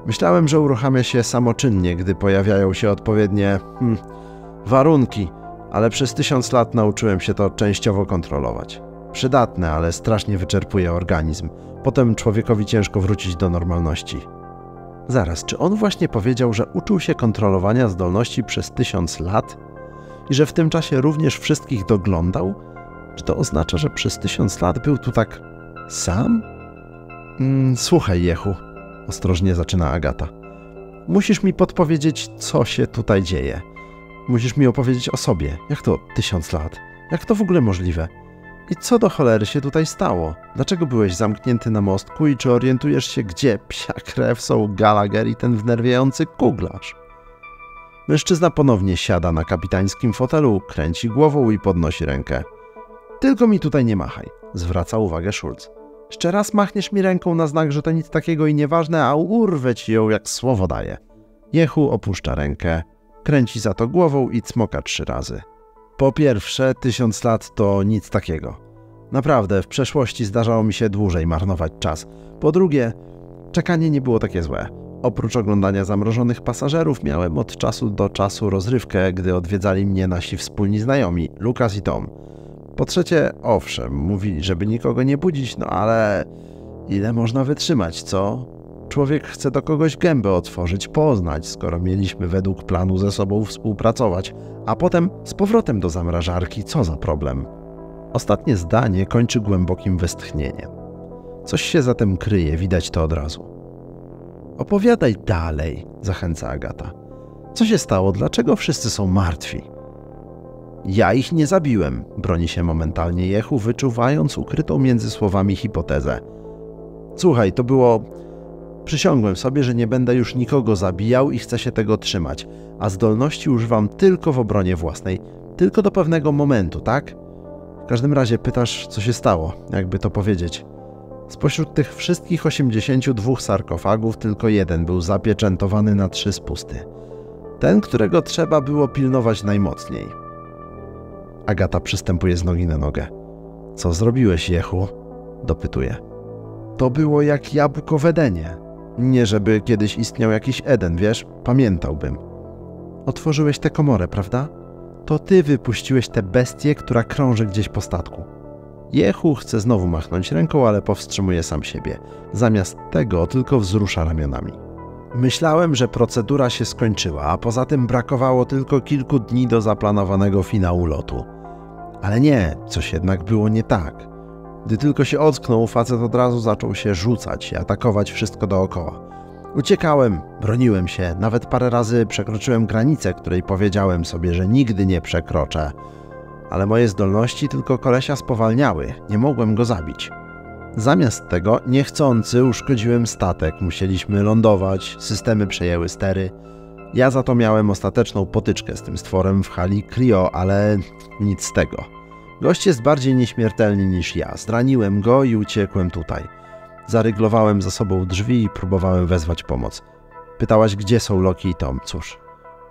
Myślałem, że uruchamia się samoczynnie, gdy pojawiają się odpowiednie hmm, warunki, ale przez tysiąc lat nauczyłem się to częściowo kontrolować. Przydatne, ale strasznie wyczerpuje organizm. Potem człowiekowi ciężko wrócić do normalności. Zaraz, czy on właśnie powiedział, że uczył się kontrolowania zdolności przez tysiąc lat i że w tym czasie również wszystkich doglądał? Czy to oznacza, że przez tysiąc lat był tu tak sam? Mm, słuchaj, Jehu, ostrożnie zaczyna Agata. Musisz mi podpowiedzieć, co się tutaj dzieje. Musisz mi opowiedzieć o sobie. Jak to tysiąc lat? Jak to w ogóle możliwe? I co do cholery się tutaj stało? Dlaczego byłeś zamknięty na mostku i czy orientujesz się, gdzie psia krew są Gallagher i ten wnerwiający kuglarz? Mężczyzna ponownie siada na kapitańskim fotelu, kręci głową i podnosi rękę. Tylko mi tutaj nie machaj, zwraca uwagę Schulz. Jeszcze raz machniesz mi ręką na znak, że to nic takiego i nieważne, a urwę ci ją jak słowo daje. Jehu opuszcza rękę, kręci za to głową i cmoka trzy razy. Po pierwsze, tysiąc lat to nic takiego. Naprawdę, w przeszłości zdarzało mi się dłużej marnować czas. Po drugie, czekanie nie było takie złe. Oprócz oglądania zamrożonych pasażerów, miałem od czasu do czasu rozrywkę, gdy odwiedzali mnie nasi wspólni znajomi, Lukas i Tom. Po trzecie, owszem, mówili, żeby nikogo nie budzić, no ale ile można wytrzymać, co? Człowiek chce do kogoś gębę otworzyć, poznać, skoro mieliśmy według planu ze sobą współpracować, a potem z powrotem do zamrażarki, co za problem. Ostatnie zdanie kończy głębokim westchnieniem. Coś się zatem kryje, widać to od razu. Opowiadaj dalej, zachęca Agata. Co się stało? Dlaczego wszyscy są martwi? Ja ich nie zabiłem, broni się momentalnie Jehu, wyczuwając ukrytą między słowami hipotezę. Słuchaj, to było. Przysiągłem sobie, że nie będę już nikogo zabijał i chcę się tego trzymać, a zdolności używam tylko w obronie własnej, tylko do pewnego momentu, tak? W każdym razie pytasz, co się stało, jakby to powiedzieć. Spośród tych wszystkich 82 sarkofagów tylko jeden był zapieczętowany na trzy spusty. Ten, którego trzeba było pilnować najmocniej. Agata przystępuje z nogi na nogę. Co zrobiłeś, Jehu? dopytuje. To było jak jabłko w Edenie. Nie, żeby kiedyś istniał jakiś Eden, wiesz? Pamiętałbym. Otworzyłeś tę komorę, prawda? To ty wypuściłeś tę bestię, która krąży gdzieś po statku. Jehu chce znowu machnąć ręką, ale powstrzymuje sam siebie. Zamiast tego tylko wzrusza ramionami. Myślałem, że procedura się skończyła, a poza tym brakowało tylko kilku dni do zaplanowanego finału lotu. Ale nie, coś jednak było nie tak. Gdy tylko się ocknął, facet od razu zaczął się rzucać i atakować wszystko dookoła. Uciekałem, broniłem się, nawet parę razy przekroczyłem granicę, której powiedziałem sobie, że nigdy nie przekroczę. Ale moje zdolności tylko kolesia spowalniały, nie mogłem go zabić. Zamiast tego, niechcący, uszkodziłem statek, musieliśmy lądować, systemy przejęły stery. Ja za to miałem ostateczną potyczkę z tym stworem w hali Krio, ale nic z tego. Gość jest bardziej nieśmiertelny niż ja. Zraniłem go i uciekłem tutaj. Zaryglowałem za sobą drzwi i próbowałem wezwać pomoc. Pytałaś, gdzie są Loki i Tom. Cóż,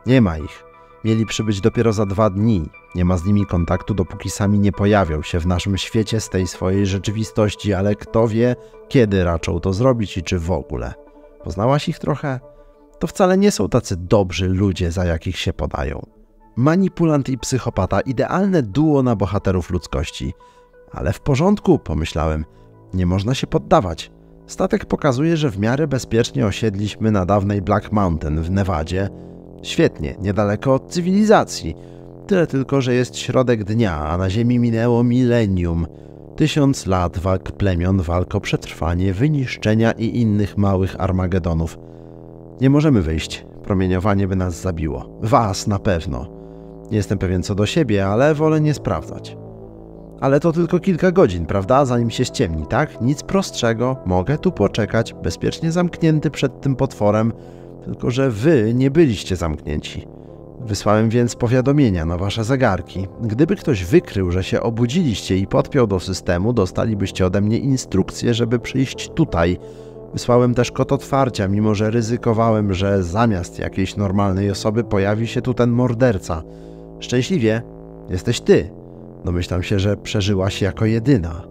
nie ma ich. Mieli przybyć dopiero za dwa dni. Nie ma z nimi kontaktu, dopóki sami nie pojawią się w naszym świecie z tej swojej rzeczywistości, ale kto wie, kiedy raczą to zrobić i czy w ogóle. Poznałaś ich trochę? To wcale nie są tacy dobrzy ludzie, za jakich się podają. Manipulant i psychopata idealne duo na bohaterów ludzkości. Ale w porządku, pomyślałem. Nie można się poddawać. Statek pokazuje, że w miarę bezpiecznie osiedliśmy na dawnej Black Mountain w Nevadzie. Świetnie, niedaleko od cywilizacji. Tyle tylko, że jest środek dnia, a na Ziemi minęło milenium. Tysiąc lat walk plemion, walk o przetrwanie, wyniszczenia i innych małych Armagedonów. Nie możemy wyjść. Promieniowanie by nas zabiło. Was na pewno. Nie jestem pewien co do siebie, ale wolę nie sprawdzać. Ale to tylko kilka godzin, prawda? Zanim się ściemni, tak? Nic prostszego. Mogę tu poczekać, bezpiecznie zamknięty przed tym potworem, tylko że wy nie byliście zamknięci. Wysłałem więc powiadomienia na wasze zegarki. Gdyby ktoś wykrył, że się obudziliście i podpiął do systemu, dostalibyście ode mnie instrukcję, żeby przyjść tutaj. Wysłałem też kod otwarcia, mimo że ryzykowałem, że zamiast jakiejś normalnej osoby pojawi się tu ten morderca. Szczęśliwie jesteś ty. Domyślam się, że przeżyłaś jako jedyna.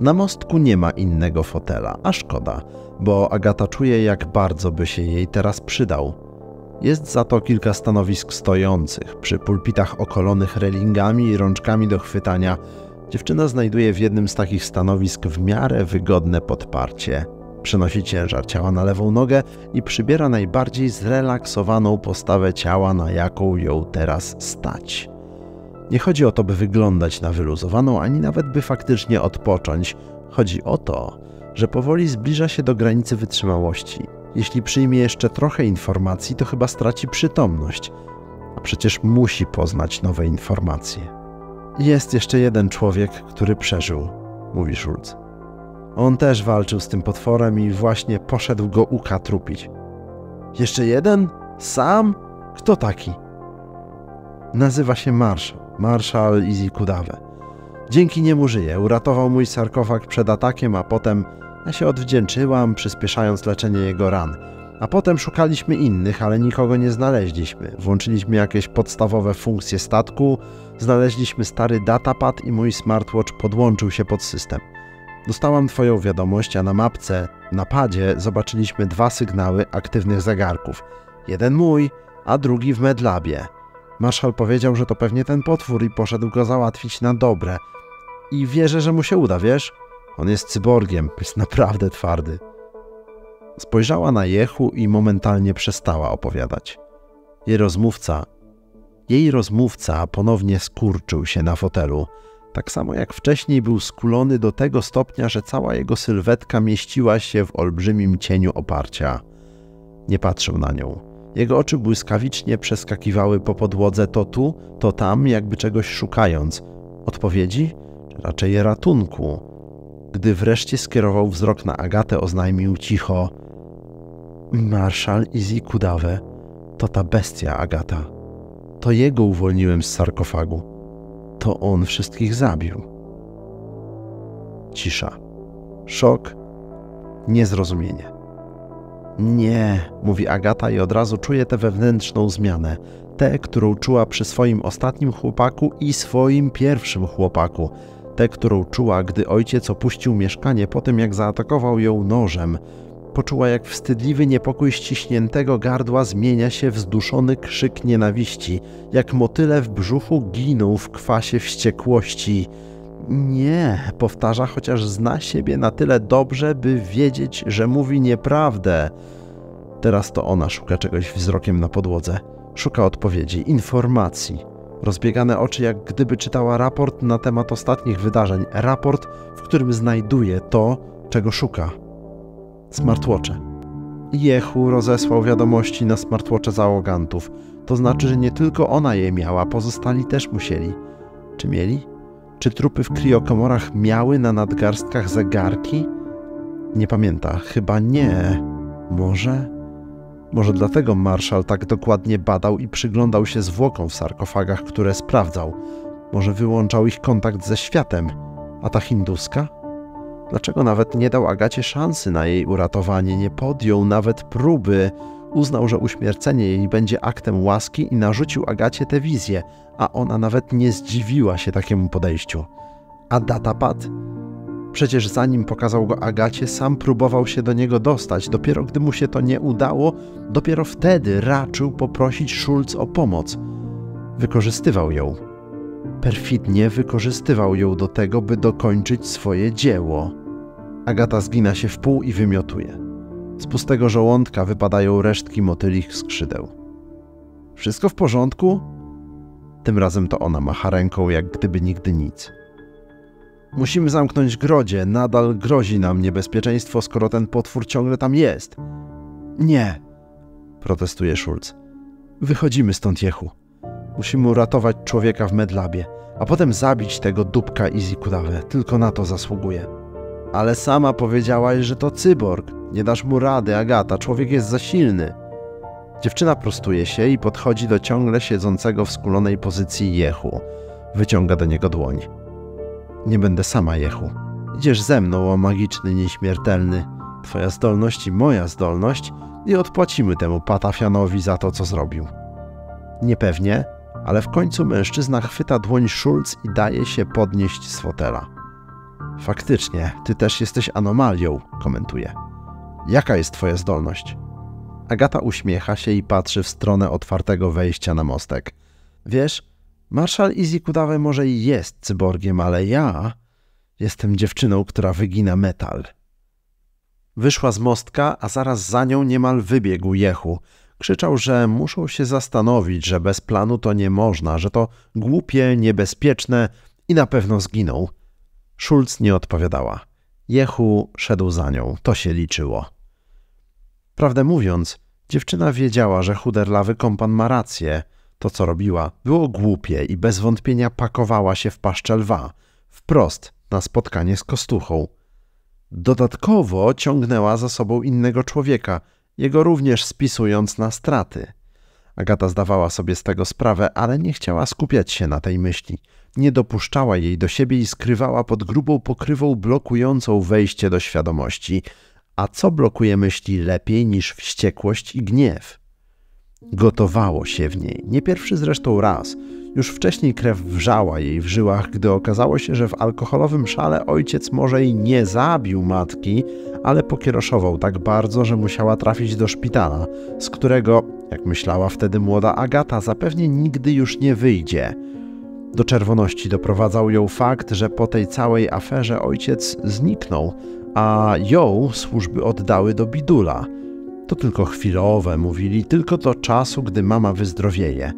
Na mostku nie ma innego fotela, a szkoda, bo Agata czuje, jak bardzo by się jej teraz przydał. Jest za to kilka stanowisk stojących, przy pulpitach okolonych relingami i rączkami do chwytania. Dziewczyna znajduje w jednym z takich stanowisk w miarę wygodne podparcie. Przenosi ciężar ciała na lewą nogę i przybiera najbardziej zrelaksowaną postawę ciała, na jaką ją teraz stać. Nie chodzi o to, by wyglądać na wyluzowaną, ani nawet by faktycznie odpocząć. Chodzi o to, że powoli zbliża się do granicy wytrzymałości. Jeśli przyjmie jeszcze trochę informacji, to chyba straci przytomność. A przecież musi poznać nowe informacje. Jest jeszcze jeden człowiek, który przeżył, mówi Schulz. On też walczył z tym potworem i właśnie poszedł go ukatrupić. Jeszcze jeden? Sam? Kto taki? Nazywa się Marshall. Marszal Easy Kudawe. Dzięki niemu żyję. Uratował mój sarkofag przed atakiem, a potem ja się odwdzięczyłam, przyspieszając leczenie jego ran. A potem szukaliśmy innych, ale nikogo nie znaleźliśmy. Włączyliśmy jakieś podstawowe funkcje statku, znaleźliśmy stary datapad i mój smartwatch podłączył się pod system. Dostałam Twoją wiadomość, a na mapce, na padzie zobaczyliśmy dwa sygnały aktywnych zegarków. Jeden mój, a drugi w Medlabie. Marszal powiedział, że to pewnie ten potwór i poszedł go załatwić na dobre. I wierzę, że mu się uda, wiesz? On jest cyborgiem, jest naprawdę twardy. Spojrzała na Jehu i momentalnie przestała opowiadać. Jej rozmówca, jej rozmówca ponownie skurczył się na fotelu, tak samo jak wcześniej był skulony do tego stopnia, że cała jego sylwetka mieściła się w olbrzymim cieniu oparcia. Nie patrzył na nią. Jego oczy błyskawicznie przeskakiwały po podłodze to tu, to tam, jakby czegoś szukając. Odpowiedzi, czy raczej ratunku. Gdy wreszcie skierował wzrok na Agatę, oznajmił cicho: Marszal Izzy Kudawe to ta bestia Agata. To jego uwolniłem z sarkofagu. To on wszystkich zabił. Cisza. Szok. Niezrozumienie. Nie, mówi Agata i od razu czuje tę wewnętrzną zmianę. Tę, którą czuła przy swoim ostatnim chłopaku i swoim pierwszym chłopaku. Tę, którą czuła, gdy ojciec opuścił mieszkanie po tym, jak zaatakował ją nożem. Poczuła, jak wstydliwy niepokój ściśniętego gardła zmienia się w zduszony krzyk nienawiści, jak motyle w brzuchu giną w kwasie wściekłości. Nie, powtarza, chociaż zna siebie na tyle dobrze, by wiedzieć, że mówi nieprawdę. Teraz to ona szuka czegoś wzrokiem na podłodze. Szuka odpowiedzi, informacji. Rozbiegane oczy, jak gdyby czytała raport na temat ostatnich wydarzeń. Raport, w którym znajduje to, czego szuka. Smartwatche. Jehu rozesłał wiadomości na smartwatche załogantów. To znaczy, że nie tylko ona je miała, pozostali też musieli. Czy mieli? Czy trupy w kriokomorach miały na nadgarstkach zegarki? Nie pamięta, chyba nie. Może? Może dlatego marszał tak dokładnie badał i przyglądał się zwłokom w sarkofagach, które sprawdzał. Może wyłączał ich kontakt ze światem. A ta hinduska? Dlaczego nawet nie dał Agacie szansy na jej uratowanie, nie podjął nawet próby? Uznał, że uśmiercenie jej będzie aktem łaski i narzucił Agacie tę wizję, a ona nawet nie zdziwiła się takiemu podejściu. A datapad? Przecież zanim pokazał go Agacie, sam próbował się do niego dostać. Dopiero gdy mu się to nie udało, dopiero wtedy raczył poprosić Schulz o pomoc. Wykorzystywał ją. Perfidnie wykorzystywał ją do tego, by dokończyć swoje dzieło. Agata zgina się w pół i wymiotuje. Z pustego żołądka wypadają resztki motylich skrzydeł. Wszystko w porządku? Tym razem to ona macha ręką, jak gdyby nigdy nic. Musimy zamknąć grodzie, nadal grozi nam niebezpieczeństwo, skoro ten potwór ciągle tam jest. Nie, protestuje Schulz. Wychodzimy stąd, Jehu. Musimy uratować człowieka w medlabie, a potem zabić tego dupka Izzy Kudawę. Tylko na to zasługuje. Ale sama powiedziałaś, że to cyborg. Nie dasz mu rady, Agata. Człowiek jest za silny. Dziewczyna prostuje się i podchodzi do ciągle siedzącego w skulonej pozycji Jehu. Wyciąga do niego dłoń. Nie będę sama, Jehu. Idziesz ze mną, o magiczny, nieśmiertelny. Twoja zdolność i moja zdolność i odpłacimy temu Patafianowi za to, co zrobił. Niepewnie, ale w końcu mężczyzna chwyta dłoń Schulz i daje się podnieść z fotela. Faktycznie, ty też jesteś anomalią, komentuje. Jaka jest twoja zdolność? Agata uśmiecha się i patrzy w stronę otwartego wejścia na mostek. Wiesz, marszal Izzy Kudawe może i jest cyborgiem, ale ja jestem dziewczyną, która wygina metal. Wyszła z mostka, a zaraz za nią niemal wybiegł Jehu. Krzyczał, że muszą się zastanowić, że bez planu to nie można, że to głupie, niebezpieczne i na pewno zginą. Schulz nie odpowiadała. Jehu szedł za nią, to się liczyło. Prawdę mówiąc, dziewczyna wiedziała, że chuderlawy kompan ma rację. To, co robiła, było głupie i bez wątpienia pakowała się w paszczę lwa, wprost na spotkanie z kostuchą. Dodatkowo ciągnęła za sobą innego człowieka, jego również spisując na straty. Agata zdawała sobie z tego sprawę, ale nie chciała skupiać się na tej myśli. Nie dopuszczała jej do siebie i skrywała pod grubą pokrywą blokującą wejście do świadomości. A co blokuje myśli lepiej niż wściekłość i gniew? Gotowało się w niej, nie pierwszy zresztą raz. Już wcześniej krew wrzała jej w żyłach, gdy okazało się, że w alkoholowym szale ojciec może i nie zabił matki, ale pokieroszował tak bardzo, że musiała trafić do szpitala, z którego, jak myślała wtedy młoda Agata, zapewnie nigdy już nie wyjdzie. Do czerwoności doprowadzał ją fakt, że po tej całej aferze ojciec zniknął, a ją służby oddały do bidula. To tylko chwilowe, mówili, tylko do czasu, gdy mama wyzdrowieje.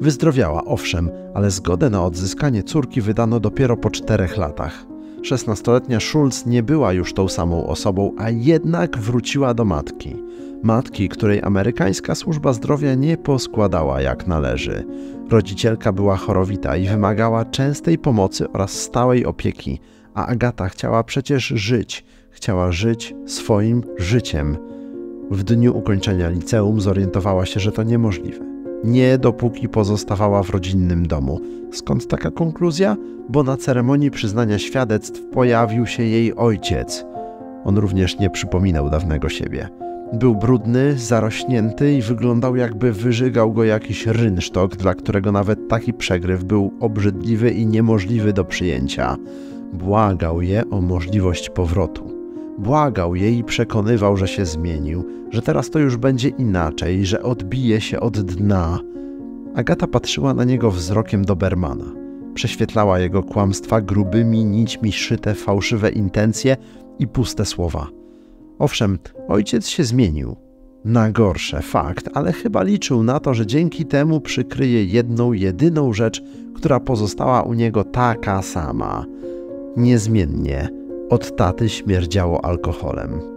Wyzdrowiała, owszem, ale zgodę na odzyskanie córki wydano dopiero po czterech latach. Szesnastoletnia Schulz nie była już tą samą osobą, a jednak wróciła do matki. Matki, której amerykańska służba zdrowia nie poskładała jak należy. Rodzicielka była chorowita i wymagała częstej pomocy oraz stałej opieki, a Agata chciała przecież żyć, chciała żyć swoim życiem. W dniu ukończenia liceum zorientowała się, że to niemożliwe. Nie dopóki pozostawała w rodzinnym domu. Skąd taka konkluzja? Bo na ceremonii przyznania świadectw pojawił się jej ojciec. On również nie przypominał dawnego siebie. Był brudny, zarośnięty i wyglądał jakby wyżygał go jakiś rynsztok, dla którego nawet taki przegryw był obrzydliwy i niemożliwy do przyjęcia. Błagał je o możliwość powrotu. Błagał jej i przekonywał, że się zmienił, że teraz to już będzie inaczej, że odbije się od dna. Agata patrzyła na niego wzrokiem Dobermana. Prześwietlała jego kłamstwa grubymi nićmi szyte fałszywe intencje i puste słowa. Owszem, ojciec się zmienił. Na gorsze, fakt, ale chyba liczył na to, że dzięki temu przykryje jedną, jedyną rzecz, która pozostała u niego taka sama. Niezmiennie od taty śmierdziało alkoholem.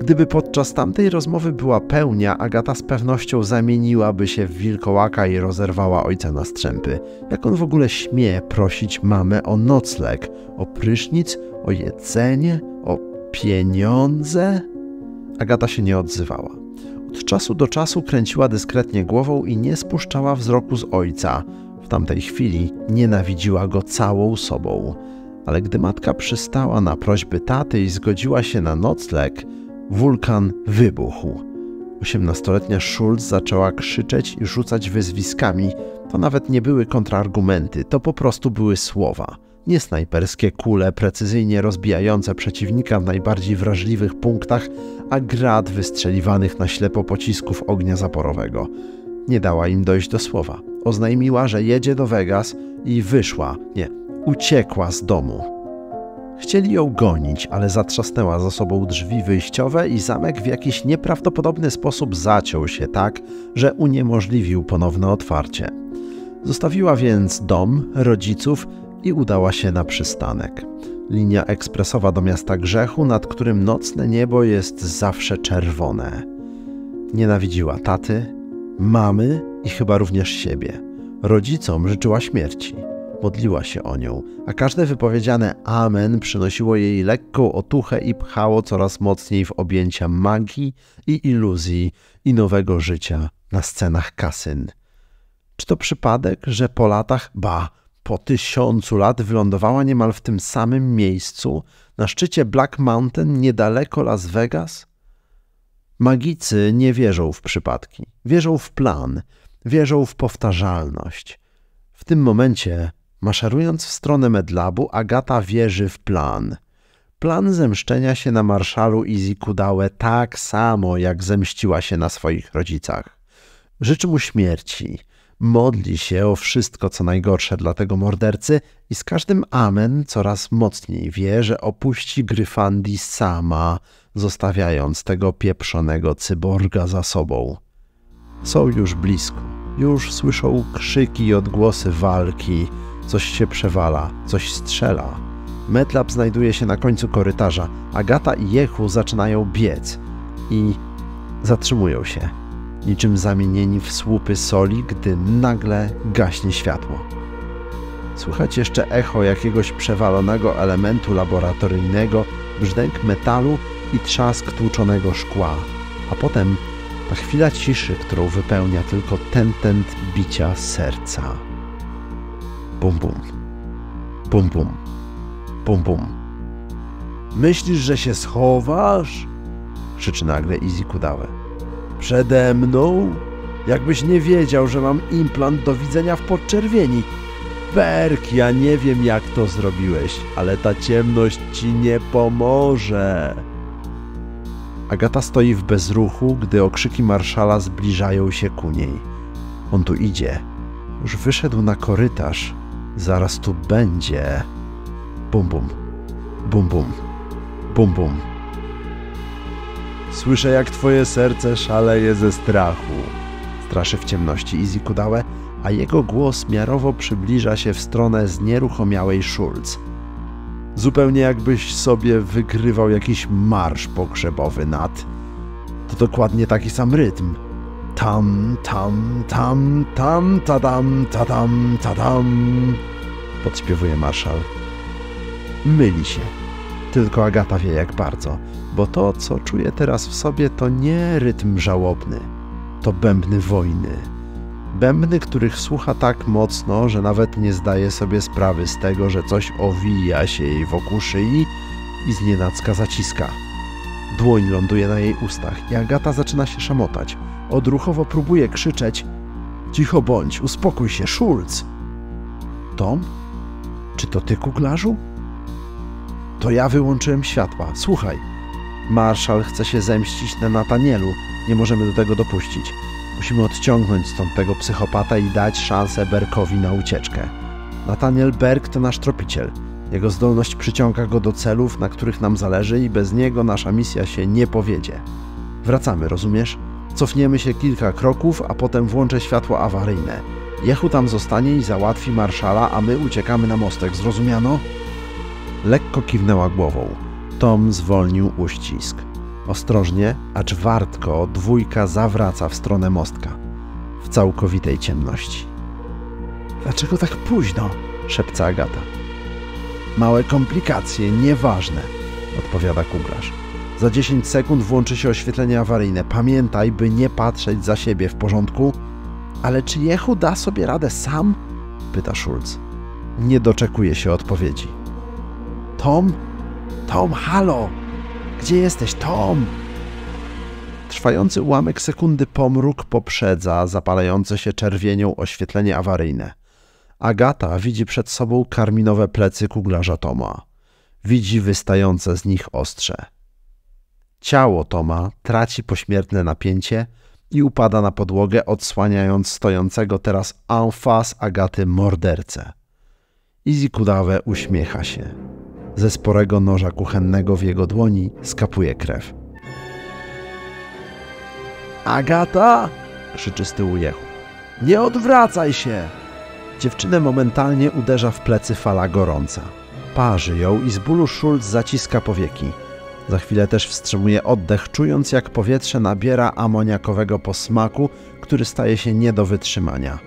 Gdyby podczas tamtej rozmowy była pełnia, Agata z pewnością zamieniłaby się w wilkołaka i rozerwała ojca na strzępy. Jak on w ogóle śmie prosić mamę o nocleg, o prysznic, o jedzenie, pieniądze? Agata się nie odzywała. Od czasu do czasu kręciła dyskretnie głową i nie spuszczała wzroku z ojca. W tamtej chwili nienawidziła go całą sobą ale gdy matka przystała na prośby taty i zgodziła się na nocleg, wulkan wybuchł. Osiemnastoletnia Schulz zaczęła krzyczeć i rzucać wyzwiskami. To nawet nie były kontrargumenty, to po prostu były słowa. Nie snajperskie kule precyzyjnie rozbijające przeciwnika w najbardziej wrażliwych punktach, a grad wystrzeliwanych na ślepo pocisków ognia zaporowego. Nie dała im dojść do słowa. Oznajmiła, że jedzie do Vegas i wyszła, nie, uciekła z domu. Chcieli ją gonić, ale zatrzasnęła za sobą drzwi wyjściowe i zamek w jakiś nieprawdopodobny sposób zaciął się tak, że uniemożliwił ponowne otwarcie. Zostawiła więc dom, rodziców i udała się na przystanek. Linia ekspresowa do miasta grzechu, nad którym nocne niebo jest zawsze czerwone. Nienawidziła taty, mamy i chyba również siebie. Rodzicom życzyła śmierci modliła się o nią, a każde wypowiedziane amen przynosiło jej lekką otuchę i pchało coraz mocniej w objęcia magii i iluzji i nowego życia na scenach kasyn. Czy to przypadek, że po latach, ba, po tysiącu lat wylądowała niemal w tym samym miejscu, na szczycie Black Mountain niedaleko Las Vegas? Magicy nie wierzą w przypadki, wierzą w plan, wierzą w powtarzalność. W tym momencie Maszerując w stronę Medlabu, Agata wierzy w plan. Plan zemszczenia się na marszalu Izzy Kudałę tak samo, jak zemściła się na swoich rodzicach. Życzy mu śmierci, modli się o wszystko, co najgorsze dla tego mordercy i z każdym amen coraz mocniej wie, że opuści Gryfandi sama, zostawiając tego pieprzonego cyborga za sobą. Są już blisko, już słyszą krzyki i odgłosy walki, Coś się przewala, coś strzela. Metlab znajduje się na końcu korytarza. Agata i Jehu zaczynają biec i zatrzymują się, niczym zamienieni w słupy soli, gdy nagle gaśnie światło. Słychać jeszcze echo jakiegoś przewalonego elementu laboratoryjnego, brzdęk metalu i trzask tłuczonego szkła, a potem ta chwila ciszy, którą wypełnia tylko tentent bicia serca. Bum bum. Bum bum. Bum bum. Myślisz, że się schowasz? Krzyczy nagle Izzy Kudawe. Przede mną? Jakbyś nie wiedział, że mam implant do widzenia w podczerwieni. Berk, ja nie wiem jak to zrobiłeś, ale ta ciemność ci nie pomoże. Agata stoi w bezruchu, gdy okrzyki marszala zbliżają się ku niej. On tu idzie. Już wyszedł na korytarz. Zaraz tu będzie. Bum bum. Bum bum. Bum bum. Słyszę, jak twoje serce szaleje ze strachu. Straszy w ciemności Izzy Kudałe, a jego głos miarowo przybliża się w stronę znieruchomiałej Schulz. Zupełnie jakbyś sobie wygrywał jakiś marsz pogrzebowy nad. To dokładnie taki sam rytm. Tam, tam, tam, tam, tadam, tadam, tadam. Podśpiewuje marszal. Myli się. Tylko Agata wie jak bardzo, bo to, co czuje teraz w sobie, to nie rytm żałobny, to bębny wojny. Bębny, których słucha tak mocno, że nawet nie zdaje sobie sprawy z tego, że coś owija się jej wokół szyi i znienacka zaciska. Dłoń ląduje na jej ustach i Agata zaczyna się szamotać. Odruchowo próbuje krzyczeć: Cicho bądź, uspokój się, Schulz! Tom? Czy to ty, kuglarzu? To ja wyłączyłem światła. Słuchaj. Marszal chce się zemścić na Natanielu. Nie możemy do tego dopuścić. Musimy odciągnąć stąd tego psychopata i dać szansę Berkowi na ucieczkę. Nathaniel Berg to nasz tropiciel. Jego zdolność przyciąga go do celów, na których nam zależy i bez niego nasza misja się nie powiedzie. Wracamy, rozumiesz? Cofniemy się kilka kroków, a potem włączę światło awaryjne. Jehu tam zostanie i załatwi marszala, a my uciekamy na mostek, zrozumiano? Lekko kiwnęła głową. Tom zwolnił uścisk. Ostrożnie, acz wartko, dwójka zawraca w stronę mostka. W całkowitej ciemności. Dlaczego tak późno? szepce Agata. Małe komplikacje, nieważne, odpowiada kuglarz. Za 10 sekund włączy się oświetlenie awaryjne. Pamiętaj, by nie patrzeć za siebie w porządku. Ale czy Jehu da sobie radę sam? pyta Schulz. Nie doczekuje się odpowiedzi. Tom? Tom, halo! Gdzie jesteś, Tom? Trwający ułamek sekundy pomruk poprzedza zapalające się czerwienią oświetlenie awaryjne. Agata widzi przed sobą karminowe plecy kuglarza Toma. Widzi wystające z nich ostrze. Ciało Toma traci pośmiertne napięcie i upada na podłogę, odsłaniając stojącego teraz en face Agaty mordercę. Izzy Kudawe uśmiecha się. Ze sporego noża kuchennego w jego dłoni skapuje krew. Agata! krzyczy z tyłu Jehu. Nie odwracaj się! Dziewczynę momentalnie uderza w plecy fala gorąca. Parzy ją i z bólu Schulz zaciska powieki. Za chwilę też wstrzymuje oddech, czując jak powietrze nabiera amoniakowego posmaku, który staje się nie do wytrzymania.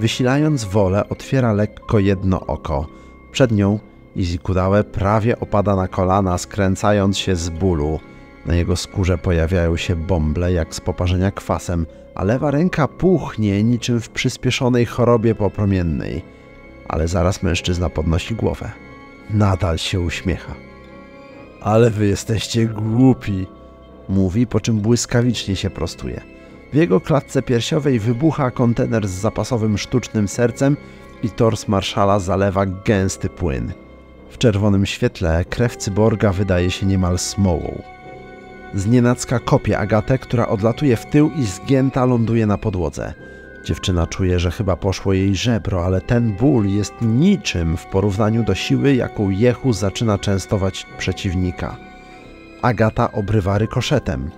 Wysilając wolę, otwiera lekko jedno oko. Przed nią Izikudałe prawie opada na kolana, skręcając się z bólu. Na jego skórze pojawiają się bąble, jak z poparzenia kwasem, a lewa ręka puchnie niczym w przyspieszonej chorobie popromiennej. Ale zaraz mężczyzna podnosi głowę. Nadal się uśmiecha. Ale wy jesteście głupi, mówi, po czym błyskawicznie się prostuje. W jego klatce piersiowej wybucha kontener z zapasowym sztucznym sercem i tors marszala zalewa gęsty płyn. Czerwonym świetle krew cyborga wydaje się niemal smołą. Znienacka kopie Agatę, która odlatuje w tył i zgięta ląduje na podłodze. Dziewczyna czuje, że chyba poszło jej żebro, ale ten ból jest niczym w porównaniu do siły, jaką Jehu zaczyna częstować przeciwnika. Agata obrywa rykoszetem.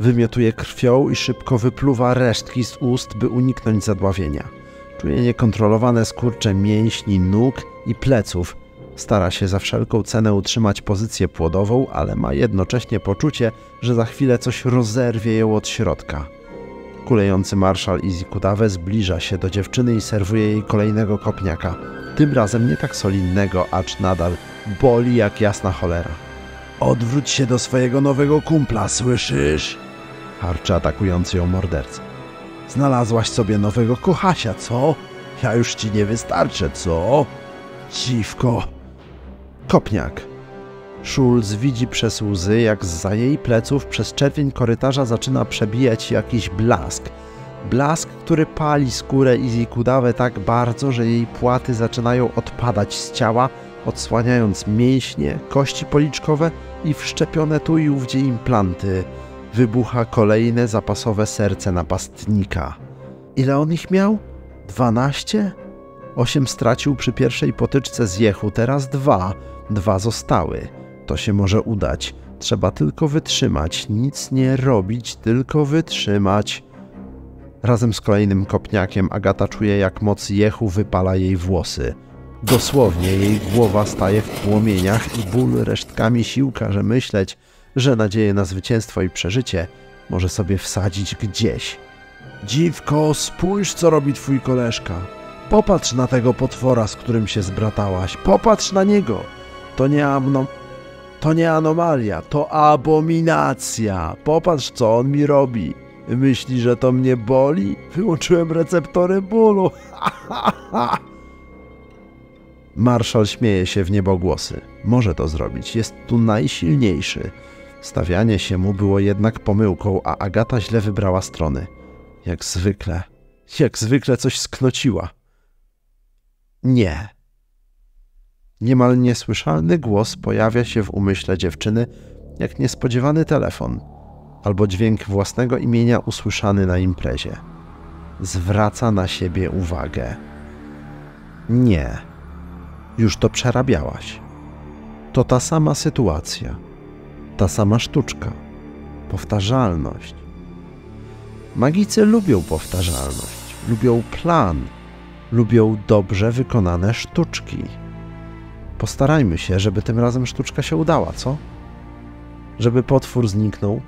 Wymiotuje krwią i szybko wypluwa resztki z ust, by uniknąć zadławienia. Czuje niekontrolowane skurcze mięśni, nóg i pleców, Stara się za wszelką cenę utrzymać pozycję płodową, ale ma jednocześnie poczucie, że za chwilę coś rozerwie ją od środka. Kulejący marszal Izzy Kudawe zbliża się do dziewczyny i serwuje jej kolejnego kopniaka. Tym razem nie tak solidnego, acz nadal boli jak jasna cholera. Odwróć się do swojego nowego kumpla, słyszysz? Harczy atakujący ją morderca. Znalazłaś sobie nowego kochasia, co? Ja już ci nie wystarczę, co? Dziwko, Kopniak. Schulz widzi przez łzy, jak za jej pleców przez czerwień korytarza zaczyna przebijać jakiś blask. Blask, który pali skórę Izzy Kudawę tak bardzo, że jej płaty zaczynają odpadać z ciała, odsłaniając mięśnie, kości policzkowe i wszczepione tu i ówdzie implanty. Wybucha kolejne zapasowe serce napastnika. Ile on ich miał? Dwanaście? Osiem stracił przy pierwszej potyczce z Jehu, teraz dwa. Dwa zostały. To się może udać. Trzeba tylko wytrzymać, nic nie robić, tylko wytrzymać. Razem z kolejnym kopniakiem Agata czuje, jak moc Jehu wypala jej włosy. Dosłownie jej głowa staje w płomieniach i ból resztkami sił każe myśleć, że nadzieję na zwycięstwo i przeżycie może sobie wsadzić gdzieś. Dziwko, spójrz, co robi twój koleżka. Popatrz na tego potwora, z którym się zbratałaś. Popatrz na niego. To nie amno... To nie anomalia, to abominacja. Popatrz, co on mi robi. Myśli, że to mnie boli? Wyłączyłem receptory bólu. Marszal śmieje się w niebogłosy. Może to zrobić, jest tu najsilniejszy. Stawianie się mu było jednak pomyłką, a Agata źle wybrała strony. Jak zwykle, jak zwykle coś sknociła. Nie. Niemal niesłyszalny głos pojawia się w umyśle dziewczyny, jak niespodziewany telefon albo dźwięk własnego imienia usłyszany na imprezie. Zwraca na siebie uwagę. Nie. Już to przerabiałaś. To ta sama sytuacja, ta sama sztuczka, powtarzalność. Magicy lubią powtarzalność, lubią plan, lubią dobrze wykonane sztuczki. Postarajmy się, żeby tym razem sztuczka się udała, co? Żeby potwór zniknął,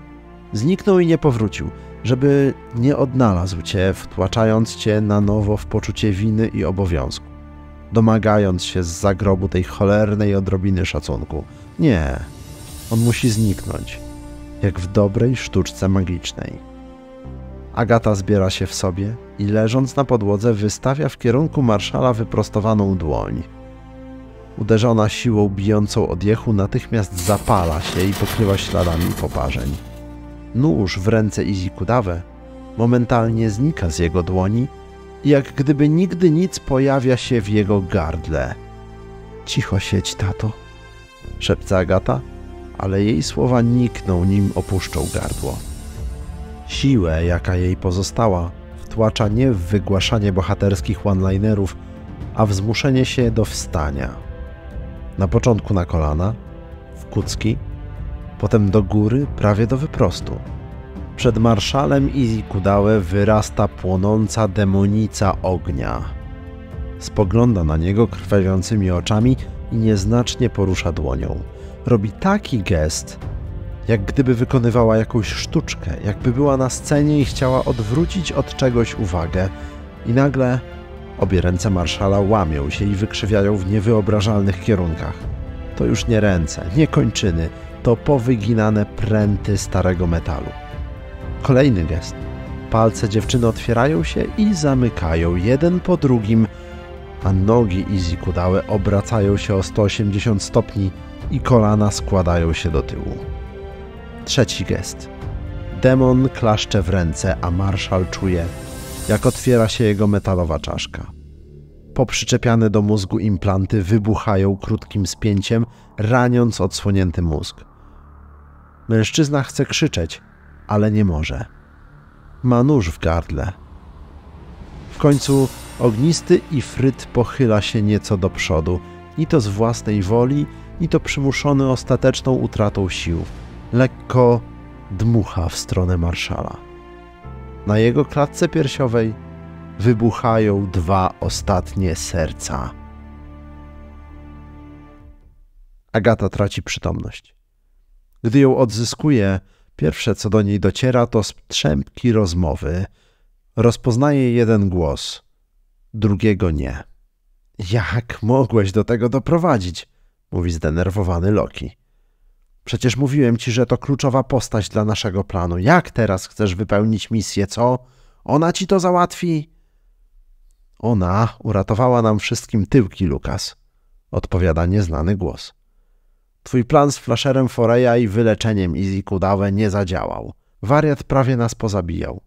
zniknął i nie powrócił, żeby nie odnalazł cię, wtłaczając cię na nowo w poczucie winy i obowiązku, domagając się z zagrobu tej cholernej odrobiny szacunku. Nie, on musi zniknąć, jak w dobrej sztuczce magicznej. Agata zbiera się w sobie i leżąc na podłodze wystawia w kierunku marszala wyprostowaną dłoń. Uderzona siłą bijącą odjechu natychmiast zapala się i pokrywa śladami poparzeń. Nóż w ręce Izikudawe momentalnie znika z jego dłoni jak gdyby nigdy nic pojawia się w jego gardle. Cicho siedź, tato, szepce Agata, ale jej słowa nikną, nim opuszczą gardło. Siłę, jaka jej pozostała, wtłacza nie w wygłaszanie bohaterskich one-linerów, a w zmuszenie się do wstania. Na początku na kolana, w kucki, potem do góry, prawie do wyprostu. Przed marszalem Izzy Kudałe wyrasta płonąca demonica ognia. Spogląda na niego krwawiącymi oczami i nieznacznie porusza dłonią. Robi taki gest, jak gdyby wykonywała jakąś sztuczkę, jakby była na scenie i chciała odwrócić od czegoś uwagę. I nagle obie ręce marszala łamią się i wykrzywiają w niewyobrażalnych kierunkach. To już nie ręce, nie kończyny, to powyginane pręty starego metalu. Kolejny gest. Palce dziewczyny otwierają się i zamykają jeden po drugim, a nogi Izzy Kudałe obracają się o 180 stopni i kolana składają się do tyłu. Trzeci gest. Demon klaszcze w ręce, a marszal czuje, jak otwiera się jego metalowa czaszka. Poprzyczepiane do mózgu implanty wybuchają krótkim spięciem, raniąc odsłonięty mózg. Mężczyzna chce krzyczeć, ale nie może. Ma nóż w gardle. W końcu ognisty Ifryt pochyla się nieco do przodu, ni to z własnej woli, ni to przymuszony ostateczną utratą sił. Lekko dmucha w stronę marszala. Na jego klatce piersiowej wybuchają dwa ostatnie serca. Agata traci przytomność. Gdy ją odzyskuje, pierwsze co do niej dociera to strzępki rozmowy. Rozpoznaje jeden głos, drugiego nie. Jak mogłeś do tego doprowadzić? mówi zdenerwowany Loki. Przecież mówiłem ci, że to kluczowa postać dla naszego planu. Jak teraz chcesz wypełnić misję, co? Ona ci to załatwi? Ona uratowała nam wszystkim tyłki, Lukas, odpowiada nieznany głos. Twój plan z flasherem Foreya i wyleczeniem Izzy Kudawe nie zadziałał. Wariat prawie nas pozabijał.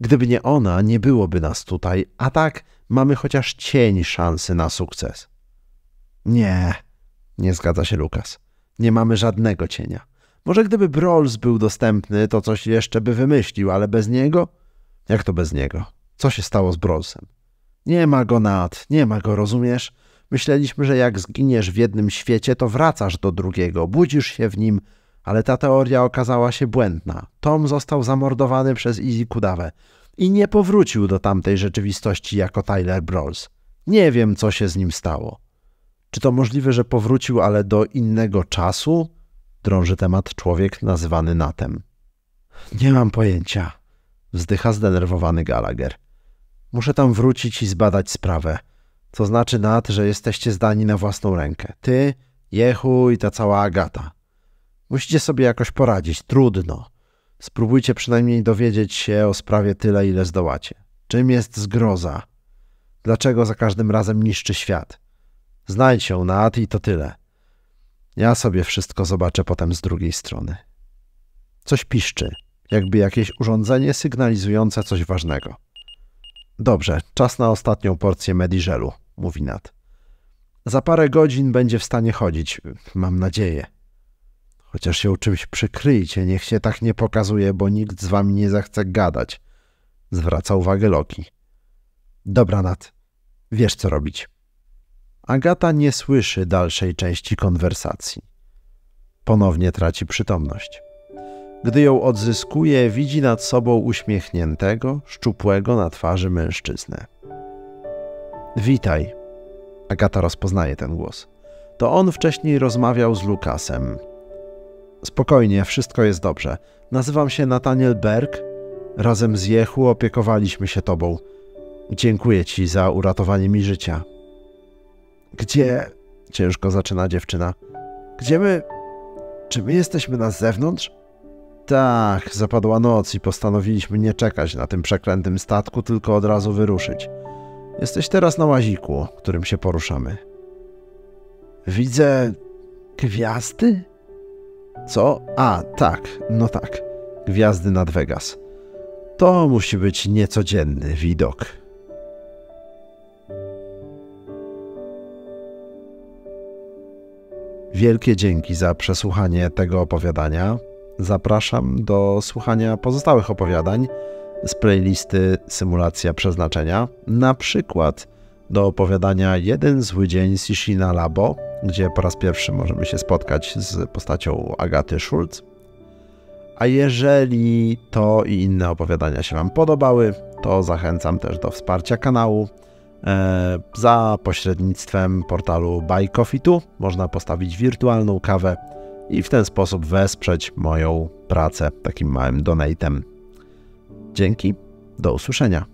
Gdyby nie ona, nie byłoby nas tutaj, a tak mamy chociaż cień szansy na sukces. Nie, nie zgadza się Lukas. Nie mamy żadnego cienia. Może gdyby Brawls był dostępny, to coś jeszcze by wymyślił, ale bez niego? Jak to bez niego? Co się stało z Brawlsem? Nie ma go nad, nie ma go, rozumiesz? Myśleliśmy, że jak zginiesz w jednym świecie, to wracasz do drugiego, budzisz się w nim, ale ta teoria okazała się błędna. Tom został zamordowany przez Easy Kudawę i nie powrócił do tamtej rzeczywistości jako Tyler Brawls. Nie wiem, co się z nim stało. Czy to możliwe, że powrócił, ale do innego czasu? Drąży temat człowiek nazywany Natem. Nie mam pojęcia, wzdycha zdenerwowany Gallagher. Muszę tam wrócić i zbadać sprawę. Co znaczy Nat, że jesteście zdani na własną rękę. Ty, Jehu i ta cała Agata. Musicie sobie jakoś poradzić. Trudno. Spróbujcie przynajmniej dowiedzieć się o sprawie tyle, ile zdołacie. Czym jest zgroza? Dlaczego za każdym razem niszczy świat? Znajdź ją, Nat, i to tyle. Ja sobie wszystko zobaczę potem z drugiej strony. Coś piszczy, jakby jakieś urządzenie sygnalizujące coś ważnego. Dobrze, czas na ostatnią porcję mediżelu, mówi Nat. Za parę godzin będzie w stanie chodzić, mam nadzieję. Chociaż się czymś przykryjcie, niech się tak nie pokazuje, bo nikt z wami nie zechce gadać. Zwraca uwagę Loki. Dobra, Nat, wiesz co robić. Agata nie słyszy dalszej części konwersacji. Ponownie traci przytomność. Gdy ją odzyskuje, widzi nad sobą uśmiechniętego, szczupłego na twarzy mężczyznę. Witaj. Agata rozpoznaje ten głos. To on wcześniej rozmawiał z Lukasem. Spokojnie, wszystko jest dobrze. Nazywam się Nathaniel Berg. Razem z Jehu opiekowaliśmy się tobą. Dziękuję ci za uratowanie mi życia. Gdzie? Ciężko zaczyna dziewczyna. Gdzie my? Czy my jesteśmy na zewnątrz? Tak, zapadła noc i postanowiliśmy nie czekać na tym przeklętym statku, tylko od razu wyruszyć. Jesteś teraz na łaziku, którym się poruszamy. Widzę gwiazdy? Co? A, tak, no tak. Gwiazdy nad Vegas. To musi być niecodzienny widok. Wielkie dzięki za przesłuchanie tego opowiadania. Zapraszam do słuchania pozostałych opowiadań z playlisty Symulacja Przeznaczenia, na przykład do opowiadania Jeden zły dzień Sishina Labo, gdzie po raz pierwszy możemy się spotkać z postacią Agaty Schulz. A jeżeli to i inne opowiadania się Wam podobały, to zachęcam też do wsparcia kanału. E, za pośrednictwem portalu Buy Coffee Tu można postawić wirtualną kawę i w ten sposób wesprzeć moją pracę takim małym donatem. Dzięki, do usłyszenia.